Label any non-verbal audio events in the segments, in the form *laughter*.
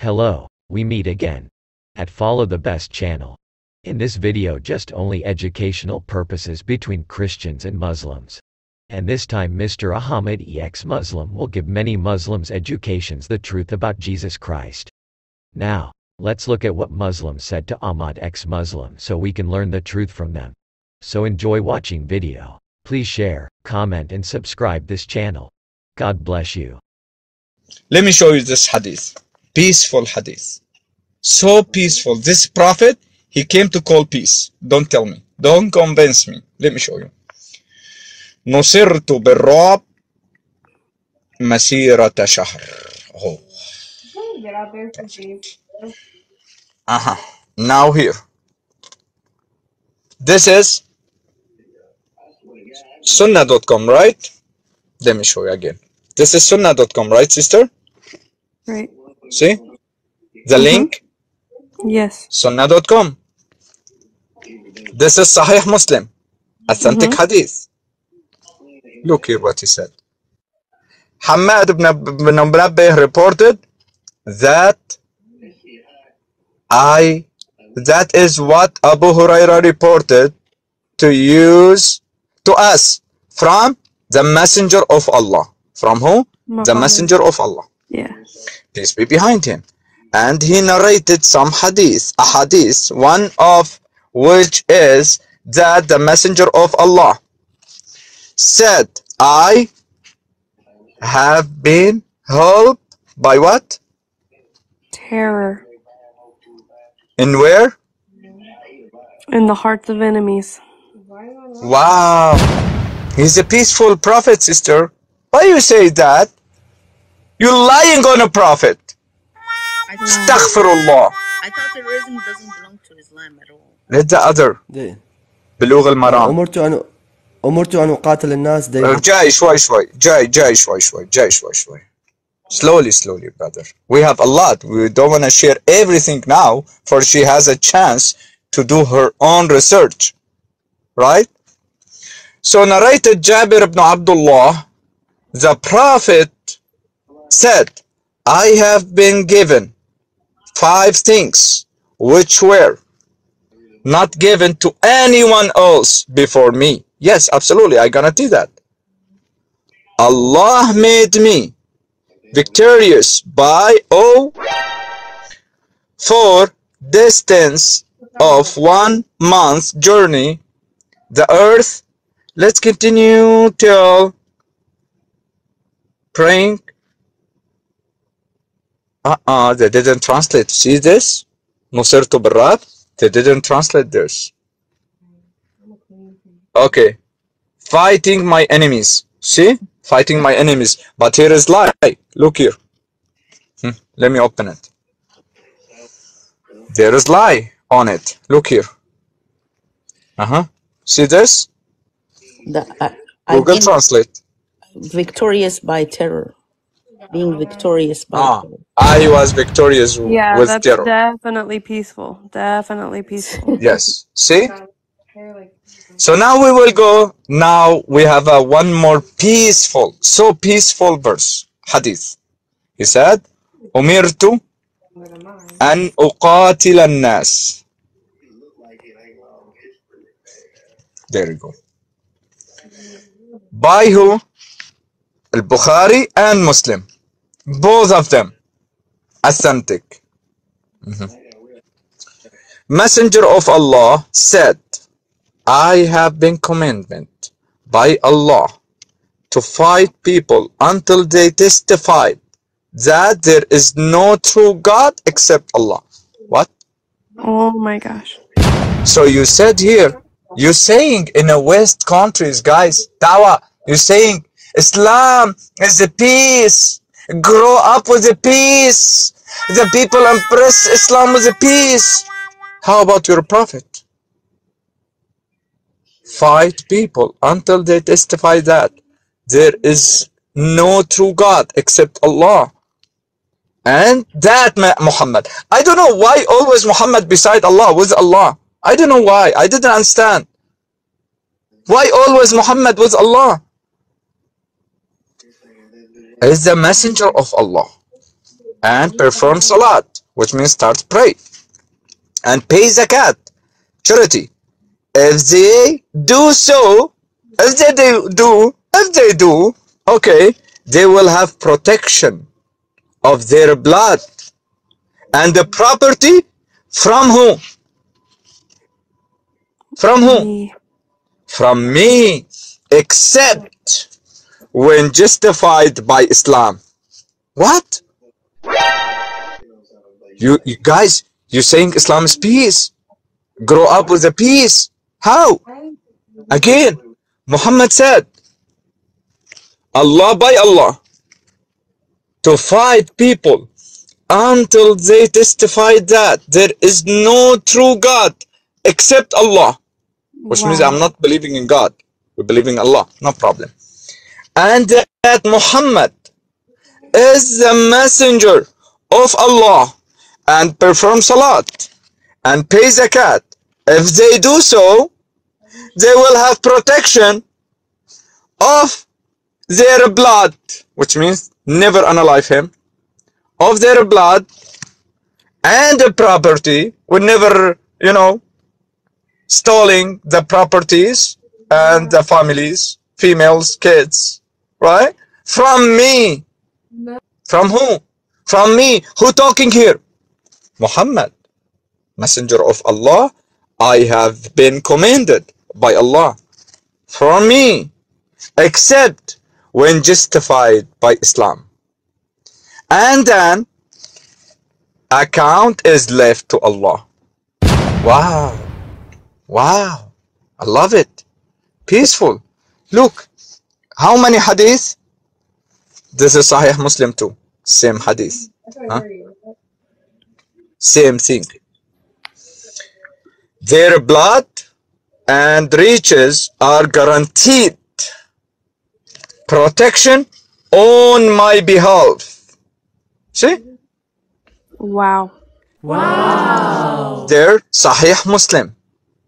Hello, we meet again at Follow the Best channel. In this video just only educational purposes between Christians and Muslims. And this time Mr. Ahmed ex Muslim will give many Muslims educations the truth about Jesus Christ. Now, let's look at what Muslims said to Ahmad ex Muslim so we can learn the truth from them. So enjoy watching video. Please share, comment and subscribe this channel. God bless you. Let me show you this hadith. Peaceful hadith. So peaceful. This prophet, he came to call peace. Don't tell me. Don't convince me. Let me show you. نصرت بالرعب مسيرة شهر. Oh. Get out there for Steve. Uh-huh. Now here. This is sunnah.com, right? Let me show you again. This is sunnah.com, right, sister? Right. See? The link, Yes. sunnah.com. This is Sahih Muslim, authentic hadith. Look here what he said. Hamad ibn, ibn Munabbih reported that I, that is what Abu Huraira reported to use to us from the messenger of Allah. From who? The messenger of Allah. Yeah. Peace be behind him. And he narrated some hadith, a hadith, one of which is that the messenger of Allah said, I have been helped by what? Terror In where? in the hearts of enemies. Wow. He's a peaceful prophet, sister. Why you say that? You're lying on a prophet. I thought, Astaghfirullah. I thought terrorism doesn't belong to Islam at all. Let the other. دي. بلوغ المرام. أمرت أن أمرت أن أقاتل الناس دائما جاي شوي شوي جاي جاي شوي شوي جاي شوي شوي slowly slowly brother we have a lot we don't want to share everything now for she has a chance to do her own research right so narrated Jabir ibn Abdullah the prophet said I have been given five things which were not given to anyone else before me. Yes, absolutely, I guarantee that. Allah made me victorious by oh, all for distance of one month journey the earth let's continue till praying uh-uh, they didn't translate. See this? Nusirtu Barat? They didn't translate this. Okay. Fighting my enemies. See? Fighting my enemies. But here is lie. Look here. Hmm. Let me open it. There is lie on it. Look here. Uh-huh. See this? The, uh, Google Translate. Victorious by terror Being victorious by ah terror. i was victorious Yeah, with that's terror definitely peaceful. Definitely peaceful. *laughs* yes see So now we will go. Now we have a one more peaceful, so peaceful verse, hadith. He said, أمرت أن أقاتل الناس. There you go. By who? Al-Bukhari and Muslim. Both of them. Authentic. Mm-hmm. Messenger of Allah said, I have been commanded by Allah to fight people until they testify that there is no true God except Allah. What? Oh my gosh. So you said here, you're saying in the West countries, guys, Dawa, you're saying Islam is the peace. Grow up with the peace. The people embrace Islam with the peace. How about your prophet? fight people until they testify that there is no true God except Allah. And that Muhammad. I don't know why always Muhammad beside Allah, with Allah. I don't know why. I didn't understand. Why always Muhammad with Allah? Is the messenger of Allah. and perform salat, which means start pray, and pay zakat, charity. If they do so, if they do, do if they do, okay, they will have protection of their blood and the property from who? From who? From me, except when justified by Islam. What? You, you guys, you're saying Islam is peace? Grow up with the peace. How? Again, Muhammad said, Allah by Allah, to fight people until they testify that there is no true God except Allah, which means I'm not believing in God. We believe in Allah, no problem. And that Muhammad is the messenger of Allah and perform salat and pay zakat. If they do so, they will have protection of their blood, which means never unalive him, of their blood and the property, will never, you know, stealing the properties and the families, females, kids, right? From me. From who? From me. Who talking here? Muhammad, messenger of Allah. I have been commanded by Allah From me, except when justified by Islam. And then account is left to Allah. Wow. Wow. I love it. Peaceful. Look, how many hadith? This is Sahih Muslim too. Same hadith. Huh? Same thing. Their blood and riches are guaranteed protection on my behalf. See? Wow Wow. There, Sahih Muslim,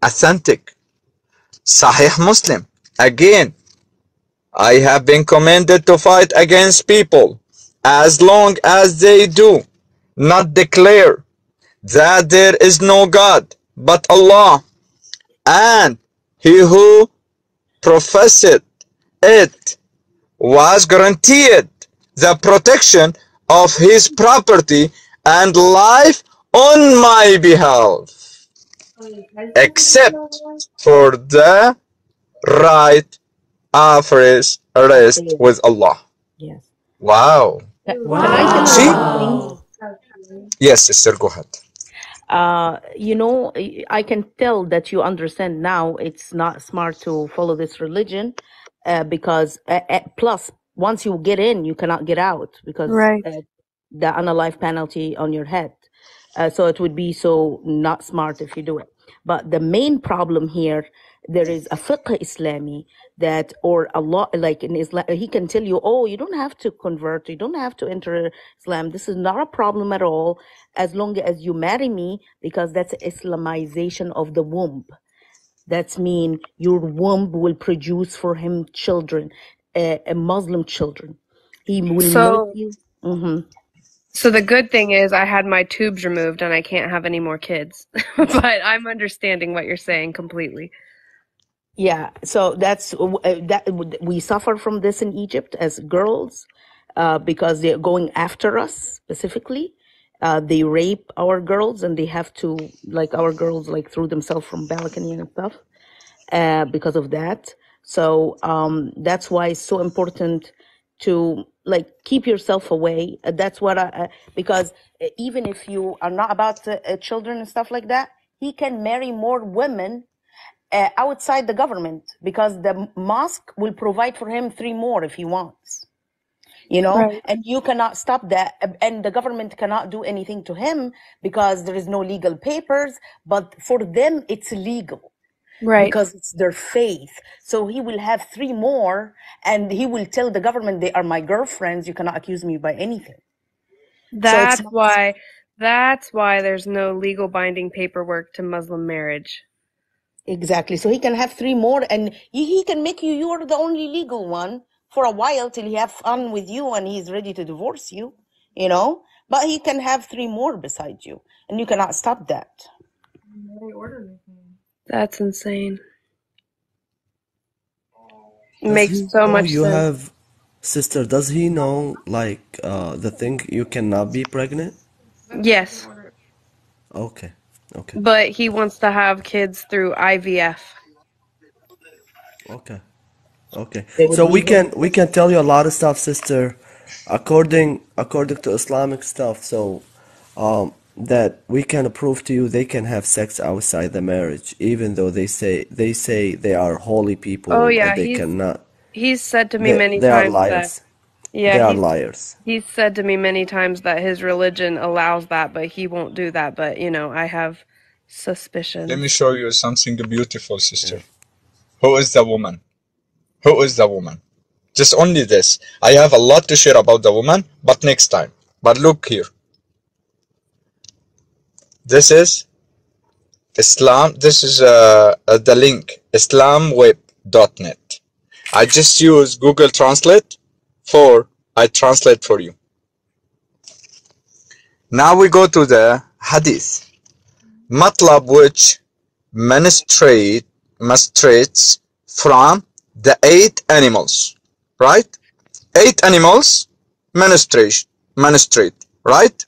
authentic. Sahih Muslim. Again, I have been commanded to fight against people as long as they do not declare that there is no God but Allah, and he who professed it was guaranteed the protection of his property and life on my behalf, except for the right of his rest with Allah. Yes. Wow. Ca- Can I tell you See? something? Yes, sister, go ahead. Uh, you know, I I can tell that you understand now it's not smart to follow this religion uh, because, uh, uh, plus, once you get in, you cannot get out because Right. uh, the unalive penalty on your head. Uh, so it would be so not smart if you do it. But the main problem here, there is a fiqh Islami that, or a lot like in Islam, he can tell you, oh, you don't have to convert, you don't have to enter Islam. This is not a problem at all, as long as you marry me, because that's Islamization of the womb. That's mean your womb will produce for him children, uh, uh, Muslim children. He will So, you. hmm so the good thing is I had my tubes removed and I can't have any more kids. *laughs* but I'm understanding what you're saying completely. Yeah, so that's uh, that we suffer from this in Egypt as girls uh, because they're going after us specifically. Uh, they rape our girls and they have to like our girls like threw themselves from balcony and stuff uh, because of that. So um, that's why it's so important to like keep yourself away. Uh, That's what I uh, because uh, even if you are not about uh, uh, children and stuff like that, he can marry more women uh, outside the government because the mosque will provide for him three more if he wants you know Right. and you cannot stop that and the government cannot do anything to him because there is no legal papers but for them it's legal Right. because it's their faith so he will have three more and he will tell the government they are my girlfriends you cannot accuse me by anything so That's not why that's why there's no legal binding paperwork to Muslim marriage. Exactly. So he can have three more and he, he can make you, you're the only legal one for a while till he have fun with you and he's ready to divorce you, you know? But he can have three more beside you, and you cannot stop that. That's insane. Does Makes he so know much you sense. have, sister, does he know like uh, the thing you cannot be pregnant? Yes, Okay, okay, but he wants to have kids through IVF. okay, okay. So we can we can tell you a lot of stuff, sister, according according to Islamic stuff. So um, that we can prove to you they can have sex outside the marriage, even though they say they say they are holy people. Oh people, yeah, they he's cannot. he's said to me They many they are times that liars. They yeah, are liars. he's said to me many times that his religion allows that, but he won't do that. But you know, I have suspicion. Let me show you something beautiful, sister. Who is the woman? Who is the woman? Just only this. I have a lot to share about the woman, but next time. But look here. This is Islam. This is uh, uh, the link islamweb.net. I just use Google Translate for I translate for you. Now we go to the hadith. Matlab which menstruate menstruates from the eight animals, right? Eight animals menstruate, menstruate, right?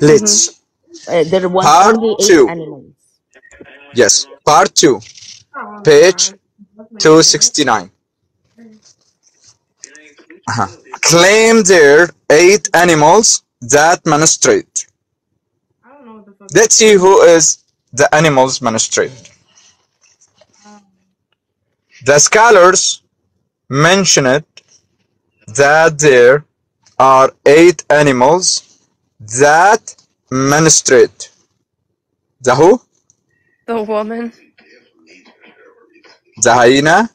Let's Uh, there was part only eight two. animals. Yes, part two, page two sixty nine. Uh-huh. Claim there eight animals that menstruate. Let's see who is the animals menstruate. The scholars mention it that there are eight animals that menstruate. The who? The woman. The hyena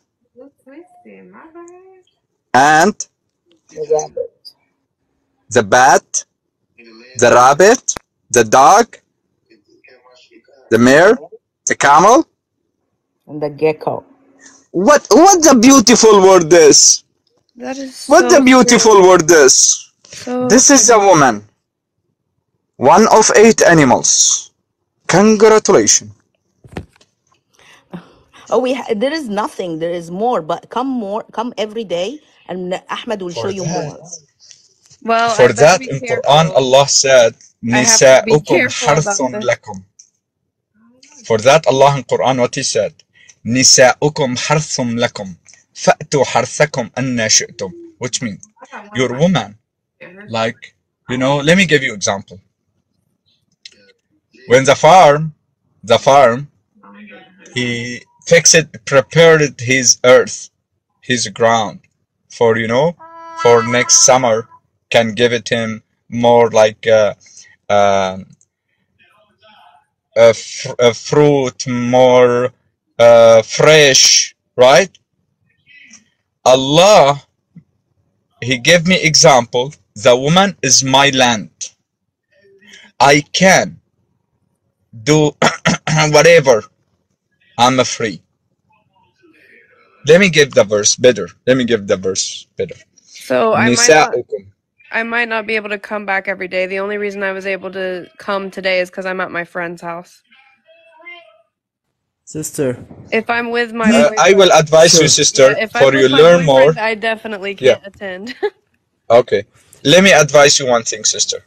and The rabbit. the bat, the rabbit, the dog, the mare, the camel. And the gecko. What what the beautiful word this! That is What the so beautiful strange. word this! So This is a woman. One of eight animals. Congratulations. Oh, we ha- there is nothing. There is more, but come more, come every day, and Ahmed will show For you more. that, well, for that be in Quran. Allah said, I have to "Nisa'ukum careful about harthun lakum." For that Allah in Quran what he said, "Nisa'ukum harthun lakum, fa'tu harthakum anna shi'tum," which means your woman, like you know. Let me give you example. When the farm, the farm, he fixed, prepared his earth, his ground, for you know, for next summer, can give it him more like uh, um a, fr- a fruit, more uh, fresh, right? Allah, He gave me example. The woman is my land. I can do *coughs* whatever. I'm free. Let me give the verse better. Let me give the verse better. So I might not I might not be able to come back every day. The only reason I was able to come today is because I'm at my friend's house. Sister, If I'm with my Uh, I will boyfriend, advise you, sister, yeah, if for you learn more. I definitely can't attend. *laughs* Okay. Let me advise you one thing, sister.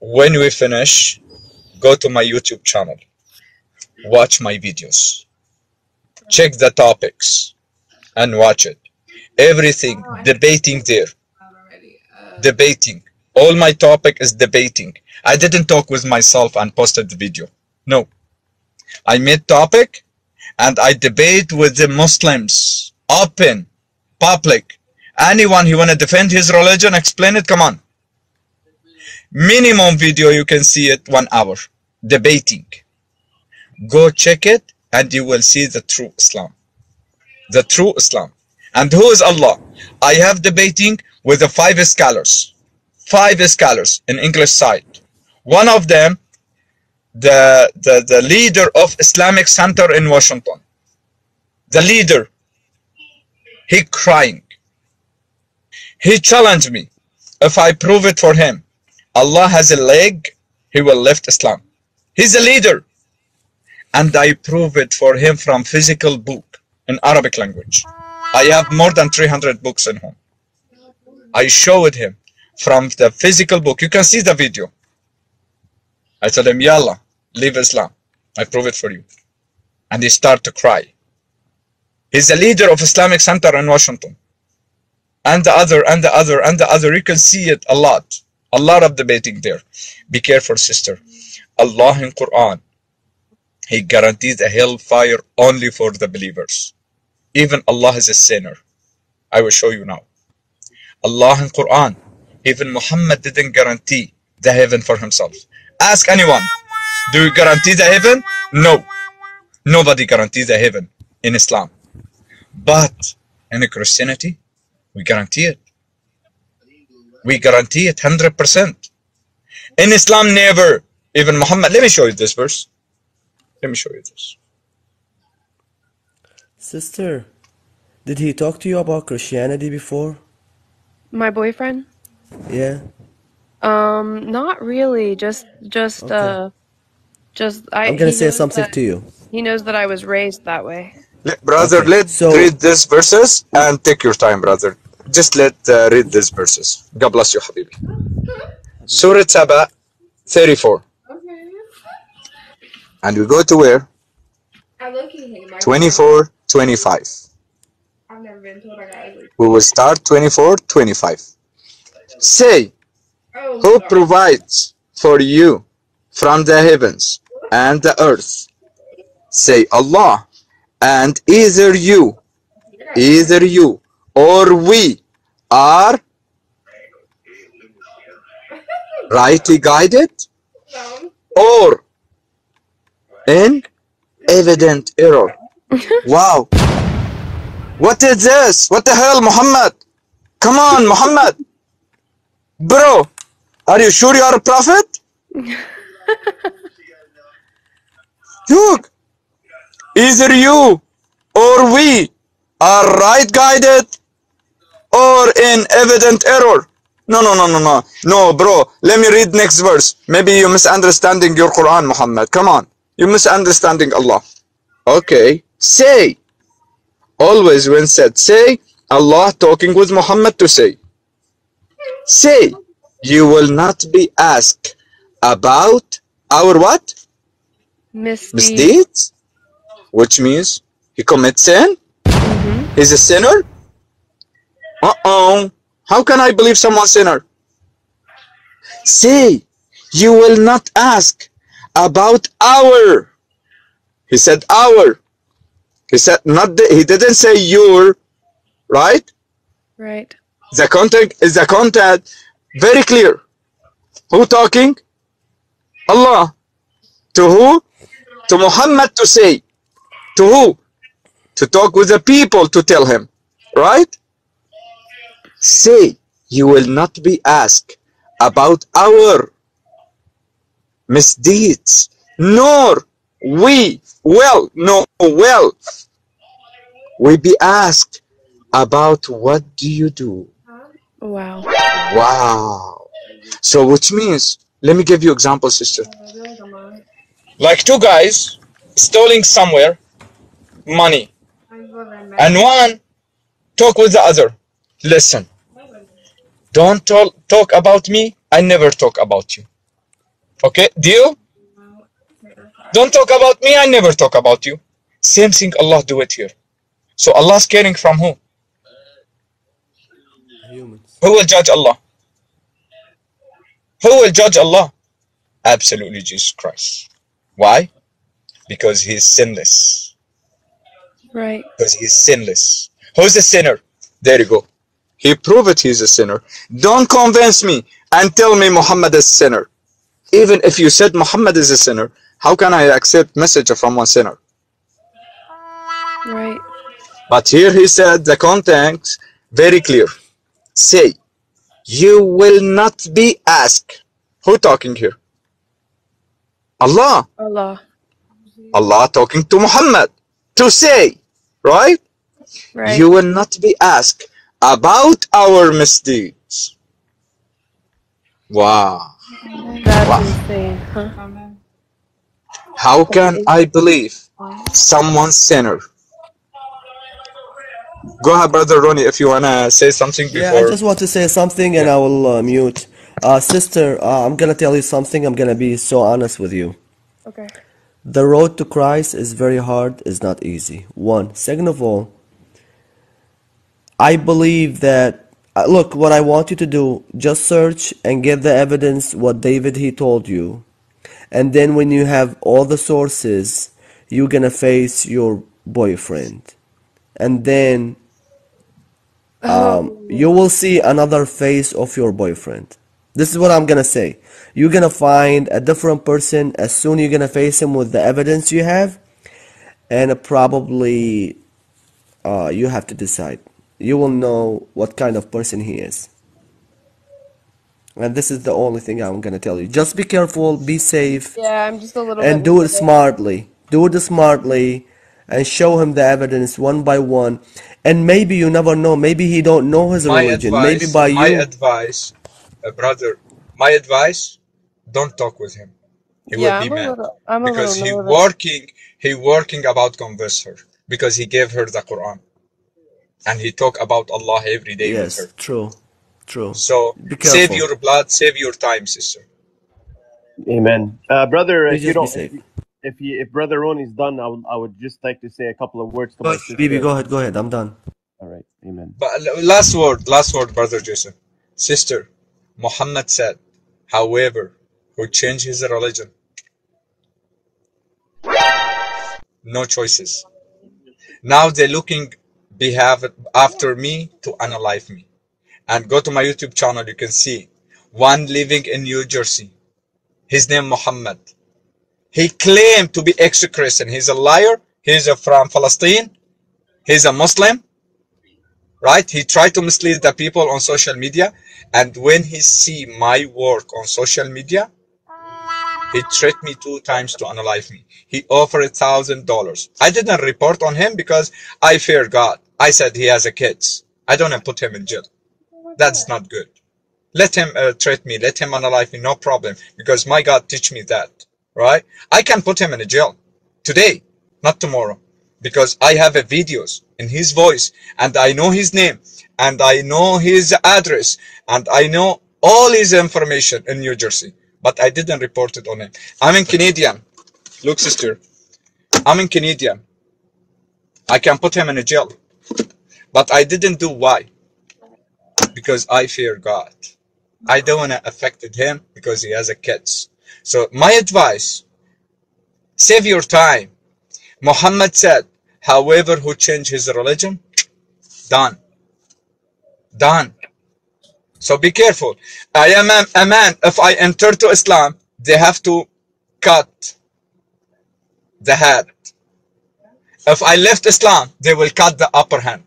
When we finish, go to my YouTube channel. Watch my videos. Check the topics and watch it. Everything debating there. Debating. All my topic is debating. I didn't talk with myself and posted the video. No. I made topic and I debate with the Muslims. Open. Public. Anyone who wanna defend his religion, explain it, come on. Minimum video you can see it one hour. Debating. Go check it and you will see the true Islam. The true Islam. And who is Allah? I have debating with the five scholars. Five scholars in English side. One of them, the, the, the leader of Islamic Center in Washington. The leader. He crying. He challenged me if I prove it for him Allah has a leg, he will lift Islam. He's a leader. And I prove it for him from physical book in Arabic language. I have more than 300 books in home. I showed him from the physical book. You can see the video. I told him, Yalla, leave Islam. I prove it for you. And he started to cry. He's the leader of Islamic Center in Washington. And the other, and the other, and the other. You can see it a lot. A lot of debating there. Be careful, sister. Allah in Quran, He guarantees a hellfire only for the believers. Even Allah is a sinner. I will show you now. Allah in Quran, even Muhammad didn't guarantee the heaven for himself. Ask anyone, do you guarantee the heaven? No. Nobody guarantees the heaven in Islam. But in Christianity, we guarantee it. We guarantee it 100%. In Islam, never. Even Muhammad, let me show you this verse. Let me show you this. Sister, did he talk to you about Christianity before? My boyfriend? Yeah. Um, not really. Just, just, Okay. uh, just I. I'm gonna say something that- to you. He knows that I was raised that way. Let- brother, Okay, let's so- read these verses and take your time, brother. Just let uh, read these verses. God bless you, Habibi. Surah Saba 34. And we go to where? 24, 25. I've never been told I got ugly. We will start 24, 25. Say, Oh, who sorry. provides for you from the heavens and the earth? Say Allah. And either you, either you or we are *laughs* rightly guided or in evident error. *laughs* wow. What is this? What the hell, Muhammad? Come on, Muhammad. Bro, are you sure you are a prophet? *laughs* Look, either you or we are right guided or in evident error. No, no, no, no, no. No, bro. Let me read next verse. Maybe you're misunderstanding your Quran, Muhammad. Come on. You're misunderstanding Allah. Okay. Say. Always when said say, Allah talking with Muhammad to say. Say, you will not be asked about our what? Misdeed. Misdeeds? Which means he commits sin? Mm-hmm. He's a sinner? Uh-oh. How can I believe someone sinner? Say, you will not ask about our. He said our. He said not. The, he didn't say your, right? Right. The content is the content very clear. Who talking? Allah. To who? To Muhammad to say. To who? To talk with the people to tell him. Right? Say, you will not be asked about our misdeeds, nor we will, no, well, we be asked about what do you do. Wow. Wow. So which means, let me give you example, sister. Like two guys stealing somewhere money, and one talk with the other. Listen, don't talk about me. I never talk about you. Okay, deal? Don't talk about me. I never talk about you. Same thing. Allah do it here. So Allah's caring from who? Humans. Who will judge Allah? Who will judge Allah? Absolutely Jesus Christ. Why? Because he is sinless. Right. Because he is sinless. Who's the sinner? There you go. He proved he's a sinner. Don't convince me and tell me Muhammad is a sinner. Even if you said Muhammad is a sinner, how can I accept message from one sinner? Right. But here he said the context very clear. Say, you will not be asked. Who talking here? Allah. Allah. Allah talking to Muhammad to say, right? Right. You will not be asked about our misdeeds. Wow. That's Wow. insane, huh? How can I believe someone sinner? Go ahead, brother Ronnie, if you wanna say something Yeah, I just want to say something and I will uh, mute. Uh, sister, uh, I'm gonna tell you something. I'm gonna be so honest with you. Okay. The road to Christ is very hard, It's not easy. One. Second of all, I believe that uh, look, what I want you to do, just search and get the evidence what David he told you. And then when you have all the sources, you're gonna face your boyfriend. And then um, you will see another face of your boyfriend. This is what I'm gonna say. You're gonna find a different person as soon you're gonna face him with the evidence you have, and probably uh, you have to decide. You will know what kind of person he is. And this is the only thing I'm gonna tell you. Just be careful, be safe, Yeah, I'm just a little and bit do it nervous. smartly. Do it smartly and show him the evidence one by one. And maybe you never know. Maybe he don't know his My religion. Maybe advice, by my you. advice, uh, brother, my advice, don't talk with him. He Yeah, will be I'm mad little, I'm because he nervous. working, he working about convince her because he gave her the Quran and he talk about Allah every day with Yes, her. true, true. So Be save your blood, save your time, sister. Amen. Uh, brother, Please if you just be don't, if, if you, if brother Ronnie's done, I would, I would just like to say a couple of words to Go my ahead, Bibi, go ahead, go ahead. I'm done. All right. Amen. But last word, last word, brother Jason. Sister, Muhammad said, however, who change his religion, no choices. Now they're looking behave after me to analyze me. And go to my YouTube channel, you can see one living in New Jersey. His name Muhammad. He claimed to be ex-Christian. He's a liar. He's a, from Palestine. He's a Muslim, right? He tried to mislead the people on social media. And when he see my work on social media, he tricked me two times to analyze me. He offered a thousand dollars. I didn't report on him because I fear God. I said he has a kids. I don't put him in jail. That's not good. Let him uh, treat me. Let him analyze me. No problem. Because my God teach me that, right? I can put him in a jail today, not tomorrow, because I have a videos in his voice and I know his name and I know his address and I know all his information in New Jersey, but I didn't report it on him. I'm in Canadian. Look, sister, I'm in Canadian. I can put him in a jail, but I didn't do why? Because I fear God. I don't want to affect him because he has a kids. So my advice, save your time. Muhammad said, however who change his religion, done. Done. So be careful. I am a, a man. If I enter to Islam, they have to cut the head. If I left Islam, they will cut the upper hand.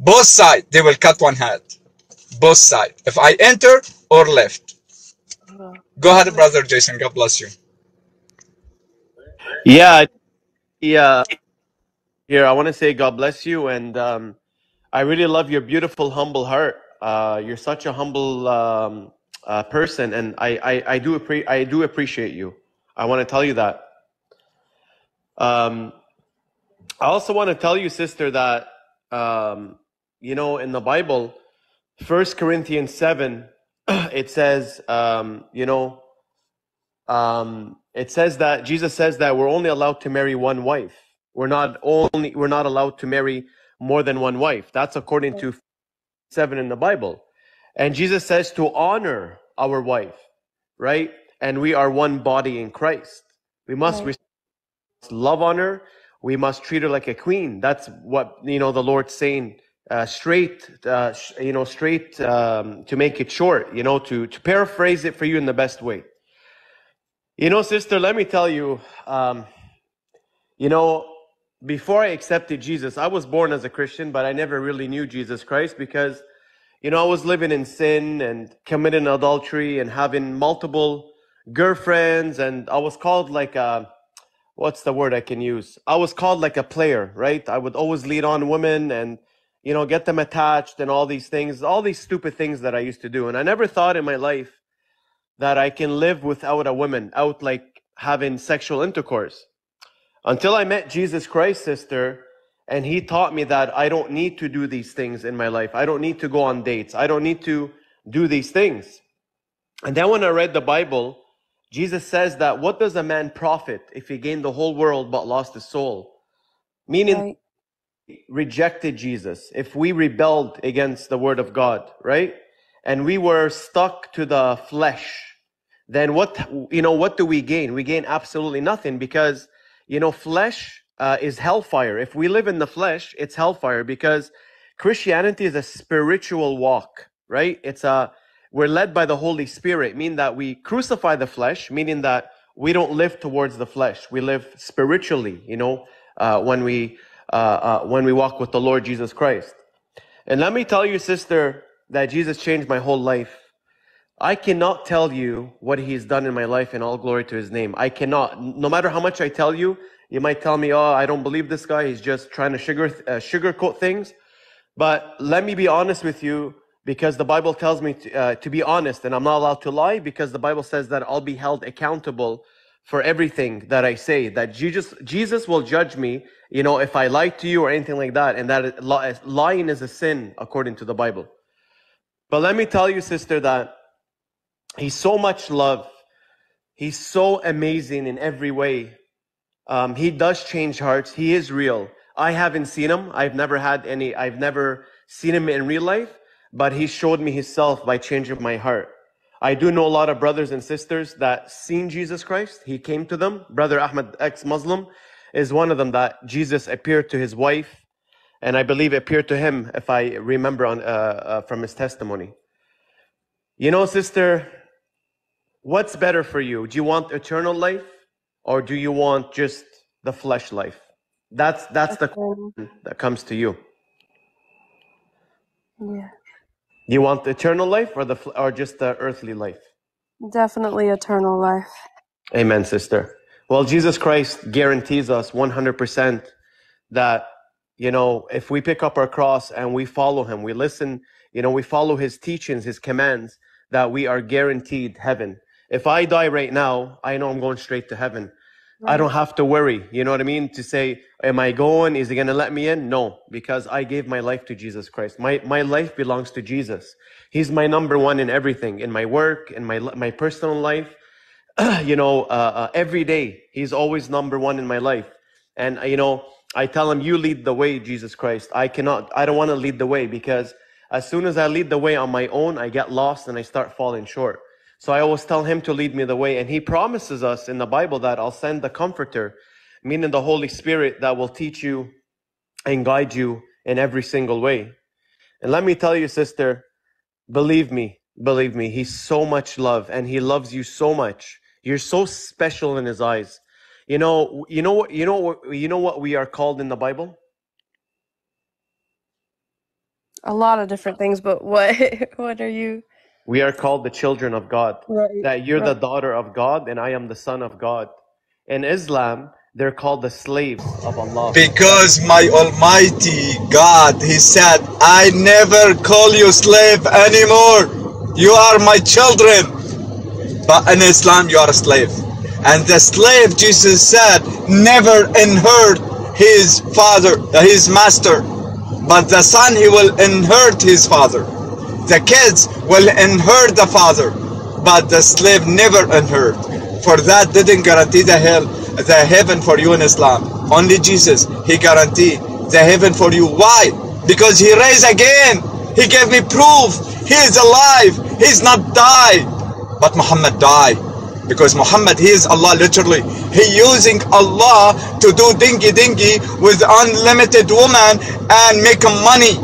Both sides, they will cut one head. Both sides. If I enter or left. Go ahead, brother Jason. God bless you. Yeah. Yeah. Here, I want to say God bless you, and um, I really love your beautiful, humble heart. Uh, you're such a humble um, uh, person, and I, I, I do appre- I do appreciate you. I want to tell you that. Um, I also want to tell you, sister, that um, you know in the Bible, First Corinthians seven, *clears throat* it says, um, you know, um, it says that Jesus says that we're only allowed to marry one wife. We're not only we're not allowed to marry more than one wife. That's according to seven in the Bible. And Jesus says to honor our wife, right? And we are one body in Christ. We must love on her. We must treat her like a queen. That's what you know the Lord's saying. Uh, straight, uh, sh- you know, straight um, to make it short. You know, to to paraphrase it for you in the best way. You know, sister, let me tell you. Um, you know, before I accepted Jesus, I was born as a Christian, but I never really knew Jesus Christ because, you know, I was living in sin and committing adultery and having multiple girlfriends, and I was called like a, what's the word I can use? I was called like a player, right? I would always lead on women and, you know, get them attached and all these things, all these stupid things that I used to do. And I never thought in my life that I can live without a woman, out like having sexual intercourse. Until I met Jesus Christ, sister, and he taught me that I don't need to do these things in my life. I don't need to go on dates. I don't need to do these things. And then when I read the Bible, Jesus says that what does a man profit if he gained the whole world but lost his soul? Meaning Right. Rejected Jesus, if we rebelled against the word of God, right? And we were stuck to the flesh, then what, you know, what do we gain? We gain absolutely nothing because, you know, flesh uh, is hellfire. If we live in the flesh, it's hellfire because Christianity is a spiritual walk, right? It's a, we're led by the Holy Spirit, meaning that we crucify the flesh, meaning that we don't live towards the flesh. We live spiritually, you know, uh, when we, uh, uh, when we walk with the Lord Jesus Christ. And let me tell you, sister, that Jesus changed my whole life. I cannot tell you what he's done in my life and all glory to his name. I cannot. No matter how much I tell you, you might tell me, oh, I don't believe this guy. He's just trying to sugar, uh, sugarcoat things. But let me be honest with you because the Bible tells me to, uh, to be honest and I'm not allowed to lie because the Bible says that I'll be held accountable for everything that I say, that Jesus, Jesus will judge me, you know, if I lie to you or anything like that. And that lying is a sin according to the Bible. But let me tell you, sister, that he's so much love. He's so amazing in every way. Um, he does change hearts. He is real. I haven't seen him. I've never had any, I've never seen him in real life, but he showed me himself by changing my heart. I do know a lot of brothers and sisters that seen Jesus Christ. He came to them. Brother Ahmed, ex-Muslim, is one of them that Jesus appeared to his wife, and I believe appeared to him, if I remember on, uh, uh, from his testimony. You know, sister, what's better for you? Do you want eternal life, or do you want just the flesh life? That's that's the question that comes to you. yeah. You want eternal life, or the or just the earthly life? Definitely eternal life. Amen, sister. Well, Jesus Christ guarantees us 100% that, you know, if we pick up our cross and we follow him, we listen, you know, we follow his teachings, his commands, that we are guaranteed heaven. If I die right now, I know I'm going straight to heaven. I don't have to worry. You know what I mean? To say, am I going? Is he going to let me in? No, because I gave my life to Jesus Christ. My, my life belongs to Jesus. He's my number one in everything, in my work, in my, my personal life. *clears throat* you know, uh, uh, every day, he's always number one in my life. And, uh, you know, I tell him, you lead the way, Jesus Christ. I cannot, I don't want to lead the way because as soon as I lead the way on my own, I get lost and I start falling short. So I always tell him to lead me the way. And he promises us in the Bible that I'll send the comforter, meaning the Holy Spirit that will teach you and guide you in every single way. And let me tell you, sister, believe me, believe me, he's so much love and he loves you so much. You're so special in his eyes. You know, you know what, you know what, you know what we are called in the Bible? A lot of different things, but what *laughs* what are you? We are called the children of God. Right. That you're the daughter of God and I am the son of God. In Islam, they're called the slaves of Allah. Because my Almighty God, He said, I never call you slave anymore. You are my children. But in Islam, you are a slave. And the slave, Jesus said, never inherit his father, uh, his master. But the son, he will inherit his father. The kids will inherit the father. But the slave never inherit. For that didn't guarantee the hell, the heaven for you in Islam. Only Jesus, he guaranteed the heaven for you. Why? Because he raised again. He gave me proof. He is alive. He's not died. But Muhammad died. Because Muhammad, he is Allah literally. He using Allah to do dingy dingy with unlimited woman and make money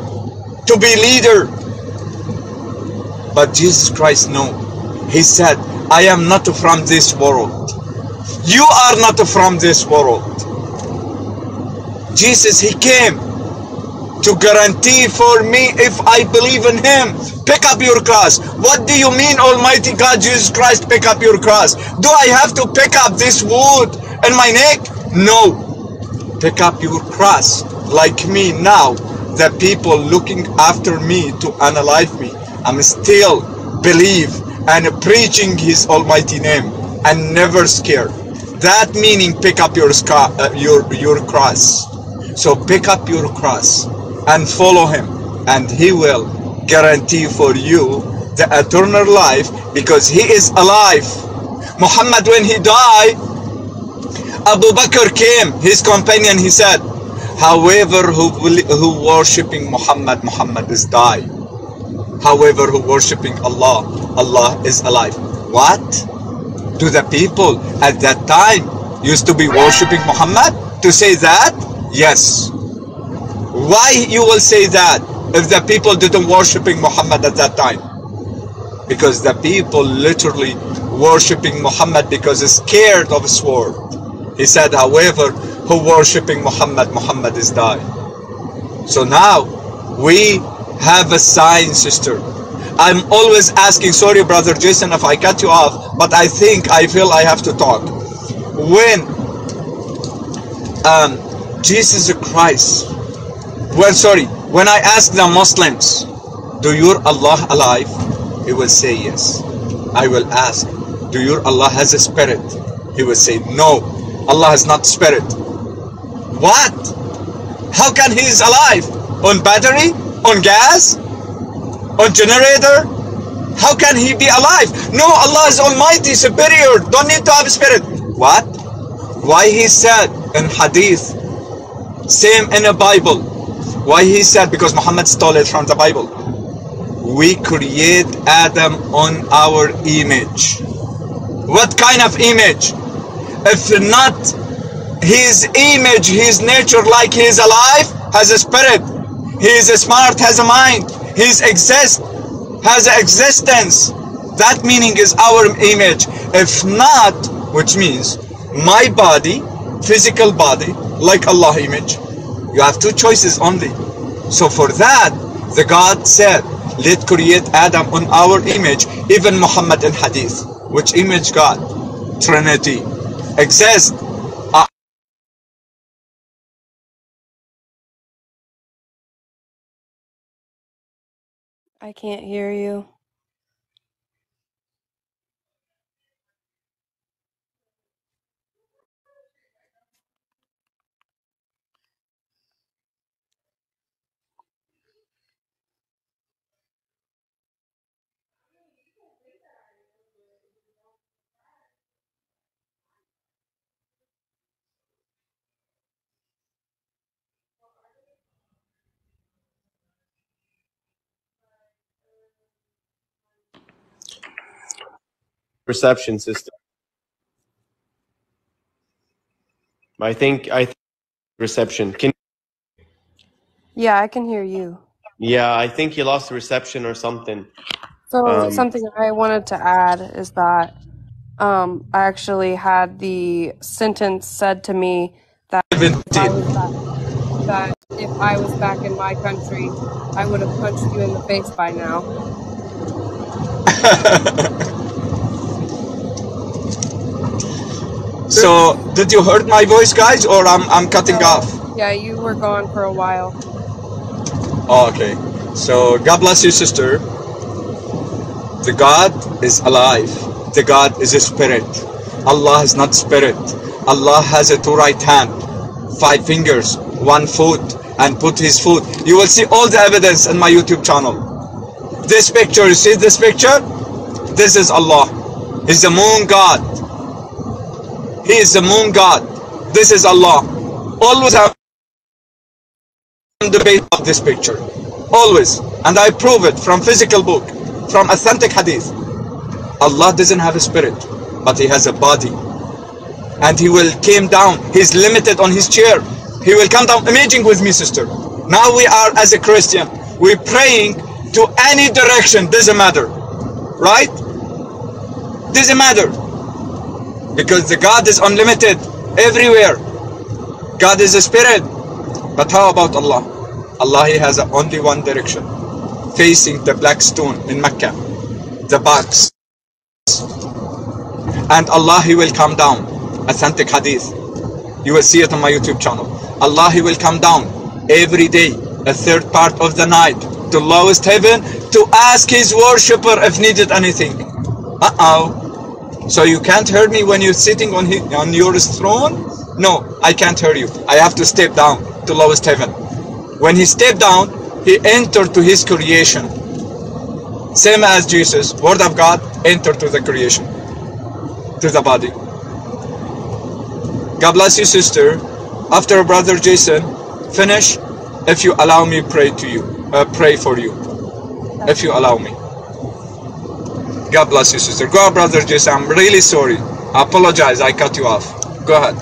to be leader. But Jesus Christ, no. He said, I am not from this world. You are not from this world. Jesus, he came to guarantee for me if I believe in him. Pick up your cross. What do you mean, Almighty God, Jesus Christ, pick up your cross? Do I have to pick up this wood in my neck? No. Pick up your cross like me now. The people looking after me to analyze me. I'm still believe and preaching his almighty name and never scared. That meaning pick up your uh, your your cross. So pick up your cross and follow him and he will guarantee for you the eternal life because he is alive. Muhammad when he died Abu Bakr came, his companion, he said, However, who, who worshipping Muhammad, Muhammad is die. However, who worshipping Allah, Allah is alive. What? Do the people at that time used to be worshipping Muhammad? To say that? Yes. Why you will say that if the people didn't worshipping Muhammad at that time? Because the people literally worshipping Muhammad because they're scared of a sword. He said, however, who worshipping Muhammad, Muhammad is dying. So now we have a sign, sister. I'm always asking, sorry, brother Jason, if I cut you off, but I think I feel I have to talk. When um, Jesus Christ, when sorry, when I ask the Muslims, do your Allah alive? He will say yes. I will ask, do your Allah has a spirit? He will say no. Allah has not spirit. What? How can he is alive? On battery? On gas? On generator? How can he be alive? No, Allah is almighty, superior, don't need to have spirit. What? Why he said in hadith, same in a Bible. Why he said, because Muhammad stole it from the Bible. We create Adam on our image. What kind of image? If not his image, his nature like he is alive, has a spirit. He is smart, has a mind. He is exist, has existence. That meaning is our image. If not, which means my body, physical body, like Allah image, you have two choices only. So for that, the God said, let create Adam on our image, even Muhammad in Hadith. Which image God? Trinity. Exist. Uh, I can't hear you. Reception system. I think I think reception. Can Yeah, I can hear you. yeah, I think you lost the reception or something. So Um, something I wanted to add is that um, I actually had the sentence said to me that if I 17. was back, that if I was back in my country, I would have punched you in the face by now. *laughs* So, did you heard my voice, guys, or I'm, I'm cutting So off? yeah, you were gone for a while. Oh, okay. So, God bless you, sister. The God is alive. The God is a spirit. Allah is not spirit. Allah has a two right hand, five fingers, one foot, and put his foot. You will see all the evidence in my YouTube channel. This picture, you see this picture? This is Allah. He's the moon God. He is the moon God. This is Allah. Always have the base of this picture. Always. And I prove it from physical book, from authentic hadith. Allah doesn't have a spirit, but he has a body. And he will came down. He's limited on his chair. He will come down. Imagine with me, sister. Now we are as a Christian. We're praying to any direction. Doesn't matter. Right? Doesn't matter. Because the God is unlimited everywhere. God is a spirit. But how about Allah? Allah he has only one direction. Facing the black stone in Mecca. The box. And Allah he will come down. Authentic hadith. You will see it on my YouTube channel. Allah he will come down every day, a third part of the night, to lowest heaven to ask his worshipper if needed anything. Uh-oh. So you can't hear me when you're sitting on, hi- on your throne? No, I can't hear you. I have to step down to lowest heaven. When he stepped down, he entered to his creation. Same as Jesus, Word of God, entered to the creation, to the body. God bless you, sister. After Brother Jason, finish. If you allow me, pray to you. Uh, pray for you. If you allow me. God bless you, sister. Go Brother Jason. I'm really sorry. I apologize. I cut you off. Go ahead.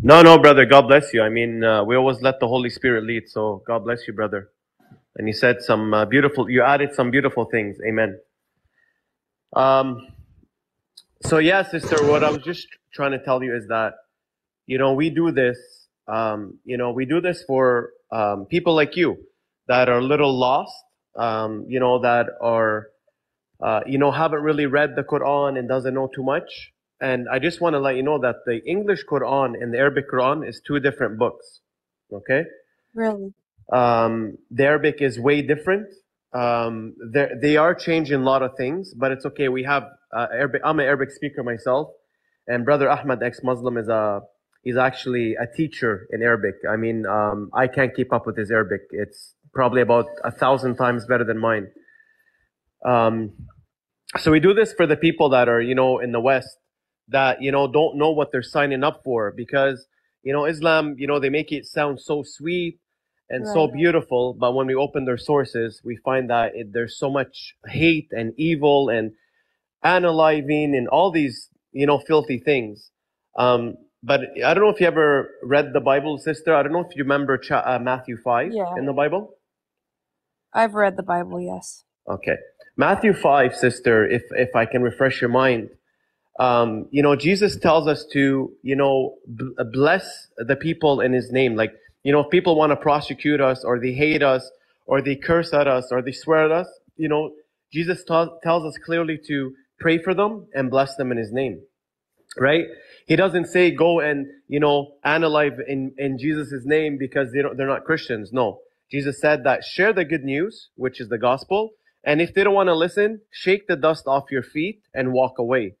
No, no, brother. God bless you. I mean, uh, we always let the Holy Spirit lead. So God bless you, brother. And you said some uh, beautiful. You added some beautiful things. Amen. Um. So yeah, sister. What I was just trying to tell you is that you know we do this. Um. You know we do this for um, people like you that are a little lost. Um. You know that are uh, you know, haven't really read the Quran and doesn't know too much. And I just want to let you know that the English Quran and the Arabic Quran is two different books. Okay? Really? Um, the Arabic is way different. Um, they are changing a lot of things, but it's okay. We have uh, Arabic. I'm an Arabic speaker myself, and brother Ahmad, ex-Muslim, is a he's actually a teacher in Arabic. I mean, um, I can't keep up with his Arabic. It's probably about a thousand times better than mine. Um, so we do this for the people that are, you know, in the West that, you know, don't know what they're signing up for because, you know, Islam, you know, they make it sound so sweet and so beautiful. But when we open their sources, we find that it, there's so much hate and evil and analyzing and all these, you know, filthy things. Um, but I don't know if you ever read the Bible, sister. I don't know if you remember cha- uh, Matthew 5 Yeah. in the Bible. I've read the Bible, yes. Okay. Matthew 5, sister, if, if I can refresh your mind. Um, you know, Jesus tells us to, you know, bless the people in his name. Like, you know, if people want to prosecute us or they hate us or they curse at us or they swear at us, you know, Jesus ta- tells us clearly to pray for them and bless them in his name. Right? He doesn't say go and, you know, analyze in, in Jesus' name because they don't, they're not Christians. No. Jesus said that share the good news, which is the gospel. And if they don't want to listen, shake the dust off your feet and walk away.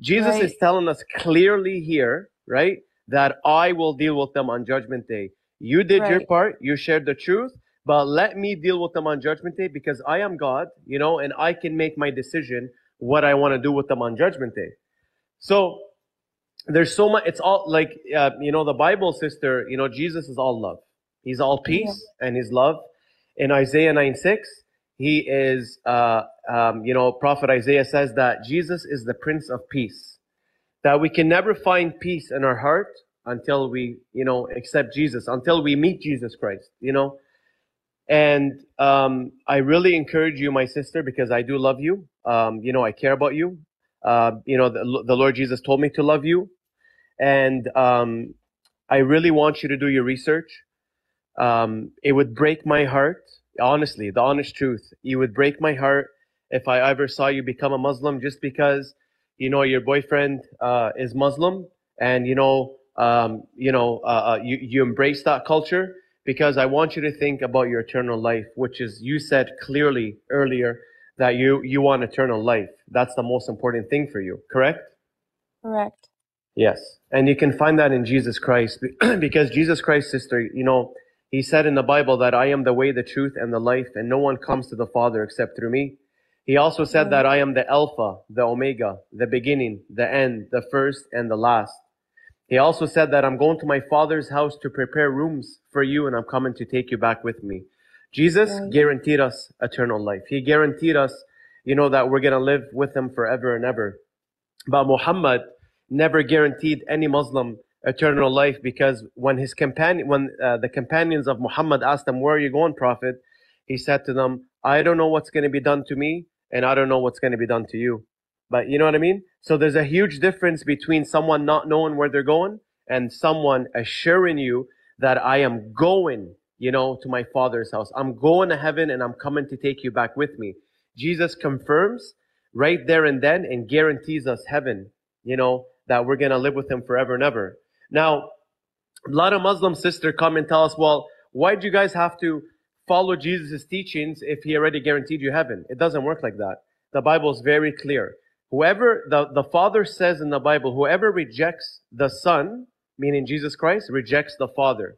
Jesus Right. is telling us clearly here, right, that I will deal with them on judgment day. You did your part, you shared the truth, but let me deal with them on judgment day because I am God, you know, and I can make my decision what I want to do with them on judgment day. So there's so much, it's all like, uh, you know, the Bible, sister, you know, Jesus is all love. He's all Yeah. peace and his love. In Isaiah 9 6, he is, uh, um, you know, Prophet Isaiah says that Jesus is the Prince of Peace. That we can never find peace in our heart until we, you know, accept Jesus, until we meet Jesus Christ, you know. And um, I really encourage you, my sister, because I do love you. Um, you know, I care about you. Uh, you know, the, the Lord Jesus told me to love you. And um, I really want you to do your research. Um, it would break my heart, honestly, the honest truth. You would break my heart if I ever saw you become a Muslim just because, you know, your boyfriend uh, is Muslim and, you know, um, you know, uh, uh, you, you embrace that culture because I want you to think about your eternal life, which is, you said clearly earlier that you, you want eternal life. That's the most important thing for you, correct? Correct. Yes. And you can find that in Jesus Christ *clears throat* because Jesus Christ, sister, you know, he said in the Bible that I am the way, the truth, and the life, and no one comes to the Father except through me. He also said mm. that I am the Alpha, the Omega, the beginning, the end, the first, and the last. He also said that I'm going to my Father's house to prepare rooms for you, and I'm coming to take you back with me. Jesus Right. guaranteed us eternal life. He guaranteed us, you know, that we're going to live with him forever and ever. But Muhammad never guaranteed any Muslim eternal life because when his companion, when uh, the companions of Muhammad asked him, "Where are you going, Prophet?" He said to them, "I don't know what's going to be done to me, and I don't know what's going to be done to you." But you know what I mean? So there's a huge difference between someone not knowing where they're going and someone assuring you that I am going, you know, to my father's house. I'm going to heaven and I'm coming to take you back with me. Jesus confirms right there and then and guarantees us heaven, you know, that we're going to live with him forever and ever. Now, a lot of Muslim sisters come and tell us, well, why do you guys have to follow Jesus' teachings if he already guaranteed you heaven? It doesn't work like that. The Bible is very clear. Whoever, the, the Father says in the Bible, whoever rejects the Son, meaning Jesus Christ, rejects the Father.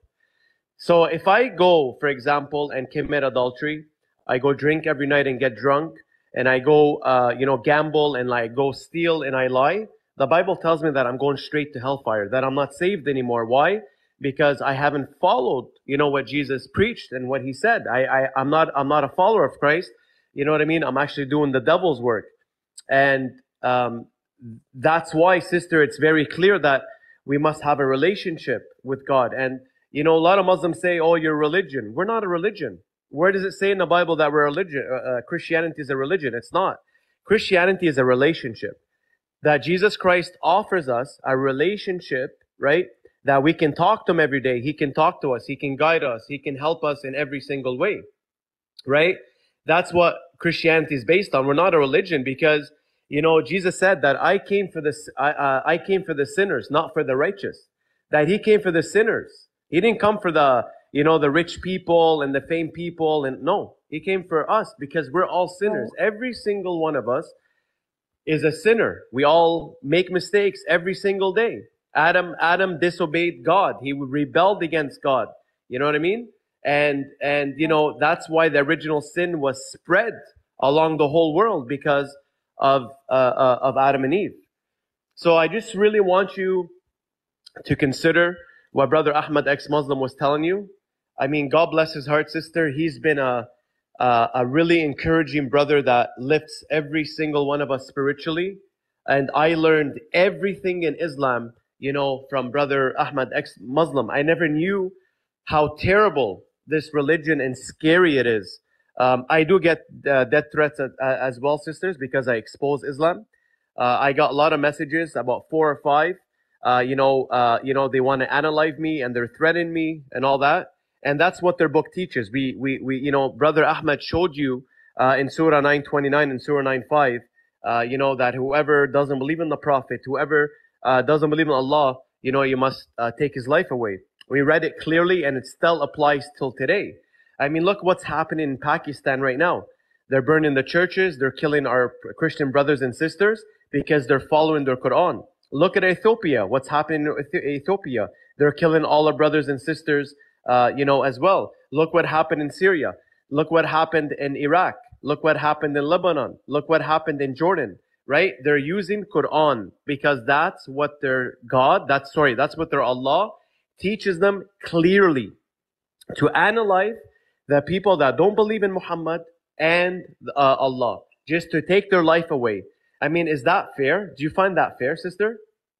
So if I go, for example, and commit adultery, I go drink every night and get drunk, and I go, uh, you know, gamble and like go steal and I lie, the Bible tells me that I'm going straight to hellfire, that I'm not saved anymore. Why? Because I haven't followed, you know, what Jesus preached and what he said. I, I, I'm not, I'm not a follower of Christ. You know what I mean? I'm actually doing the devil's work. And, um, that's why, sister, it's very clear that we must have a relationship with God. And, you know, a lot of Muslims say, oh, you're religion. We're not a religion. Where does it say in the Bible that we're religion? Uh, uh, Christianity is a religion. It's not. Christianity is a relationship. That Jesus Christ offers us a relationship, right? That we can talk to Him every day. He can talk to us. He can guide us. He can help us in every single way, right? That's what Christianity is based on. We're not a religion because, you know, Jesus said that I came for the, I, uh, I came for the sinners, not for the righteous. That He came for the sinners. He didn't come for the, you know, the rich people and the famed people. And no, he came for us because we're all sinners. Every single one of us is a sinner. We all make mistakes every single day. Adam, Adam disobeyed God. He rebelled against God. You know what I mean? And, and, you know, that's why the original sin was spread along the whole world because of, uh, uh, of Adam and Eve. So I just really want you to consider what Brother Ahmad, ex-Muslim, was telling you. I mean, God bless his heart, sister. He's been a, a, a really encouraging brother that lifts every single one of us spiritually. And I learned everything in Islam, you know, from Brother Ahmad, ex-Muslim. I never knew how terrible this religion and scary it is. Um, I do get uh, death threats as, as, well, sisters, because I expose Islam. Uh, I got a lot of messages, about four or five. Uh, you know, uh, you know, they want to analyze me and they're threatening me and all that. And that's what their book teaches. We, we, we, you know, Brother Ahmad showed you uh, in Surah 929 and Surah 95, uh, you know, that whoever doesn't believe in the Prophet, whoever uh, doesn't believe in Allah, you know, you must uh, take his life away. We read it clearly and it still applies till today. I mean, look what's happening in Pakistan right now. They're burning the churches. They're killing our Christian brothers and sisters because they're following their Quran. Look at Ethiopia. What's happening in Ethiopia? They're killing all our brothers and sisters uh, you know, as well. Look what happened in Syria. Look what happened in Iraq. Look what happened in Lebanon. Look what happened in Jordan, right? They're using Quran because that's what their God, that's, sorry, that's what their Allah teaches them clearly to analyze the people that don't believe in Muhammad and uh, Allah, just to take their life away. I mean, is that fair? Do you find that fair, sister?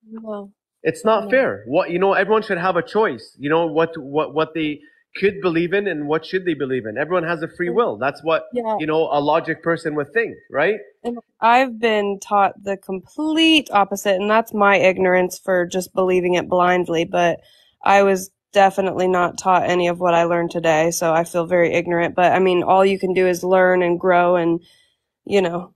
No. It's not fair. What you know, everyone should have a choice. You know what what what they could believe in and what should they believe in. Everyone has a free will. That's what Yeah. you know a logic person would think, right? I've been taught the complete opposite, and that's my ignorance for just believing it blindly. But I was definitely not taught any of what I learned today, so I feel very ignorant. But I mean, all you can do is learn and grow, and you know,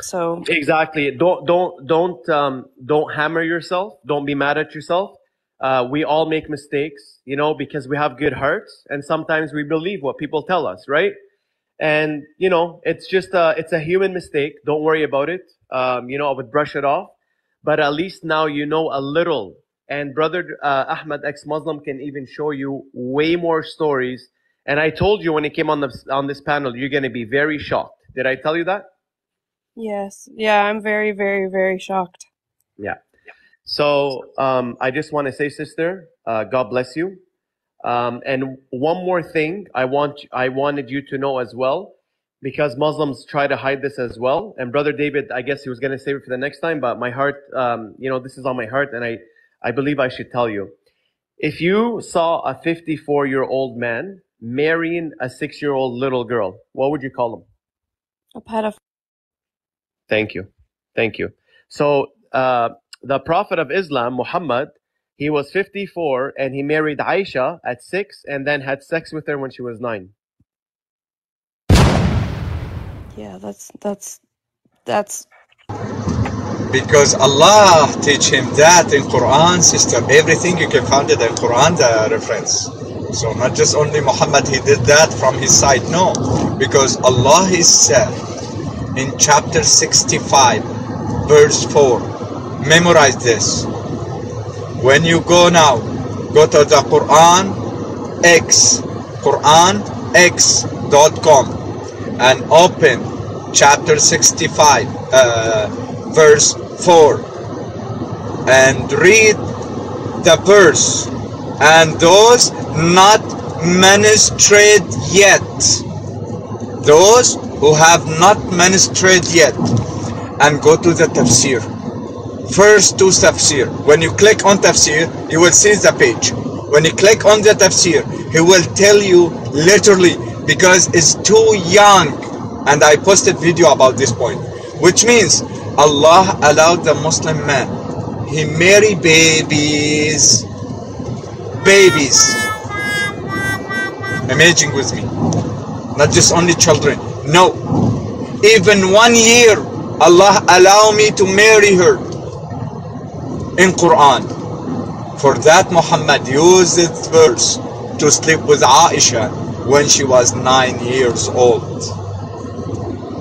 so Exactly. Don't don't don't um don't hammer yourself. Don't be mad at yourself. Uh, we all make mistakes, you know, because we have good hearts, and sometimes we believe what people tell us, right? And you know, it's just a it's a human mistake. Don't worry about it. Um, you know, I would brush it off. But at least now you know a little. And brother uh, Ahmad, ex-Muslim, can even show you way more stories. And I told you when he came on the on this panel, you're going to be very shocked. Did I tell you that? Yes, yeah, I'm very, very, very shocked. Yeah. So um, I just want to say, sister, uh, God bless you. Um, and one more thing, I want I wanted you to know as well, because Muslims try to hide this as well. And brother David, I guess he was going to save it for the next time, but my heart, um, you know, this is on my heart, and I I believe I should tell you. If you saw a 54 year old man marrying a six year old little girl, what would you call him? A pedophile. Thank you. Thank you. So, uh, the Prophet of Islam, Muhammad, he was 54 and he married Aisha at six and then had sex with her when she was nine. Yeah, that's that's that's Because Allah teach him that in Quran, system Everything you can find it in Quran, the reference. So not just only Muhammad, he did that from his side. No, because Allah is said in chapter 65, verse 4. Memorize this. When you go now, go to the Quran X, QuranX.com and open chapter 65, uh, verse 4 and read the verse and those not ministrated yet those who have not ministrated yet and go to the tafsir. First two tafsir. When you click on tafsir you will see the page. When you click on the tafsir he will tell you literally because it's too young. And i posted video about this point which means allah allowed the muslim man he marry babies babies. Imagine with me. Not just only children no. Even one year allah allow me to marry her in quran. For that muhammad used this verse to sleep with aisha when she was nine years old.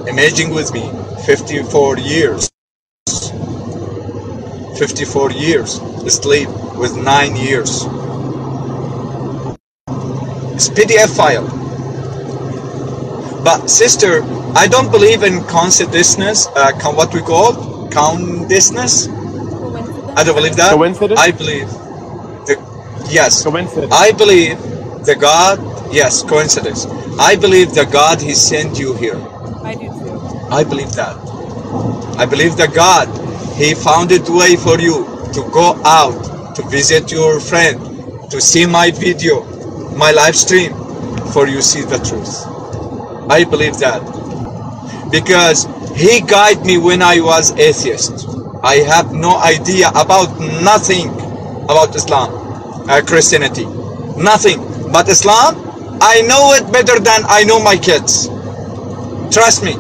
Imagine with me 54 years. 54 years sleep with 9 years. It's pdf file but sister i don't believe in coincidence uh, con- what we call coincidence i don't believe that Coincidence? i believe the yes Coincidence. i believe the god yes coincidence i believe the god he sent you here I do too. I believe that. I believe that God, He found it way for you to go out, to visit your friend, to see my video, my live stream, for you see the truth. I believe that. Because He guided me when I was atheist. I have no idea about nothing about Islam, uh, Christianity. Nothing. But Islam, I know it better than I know my kids. Trust me.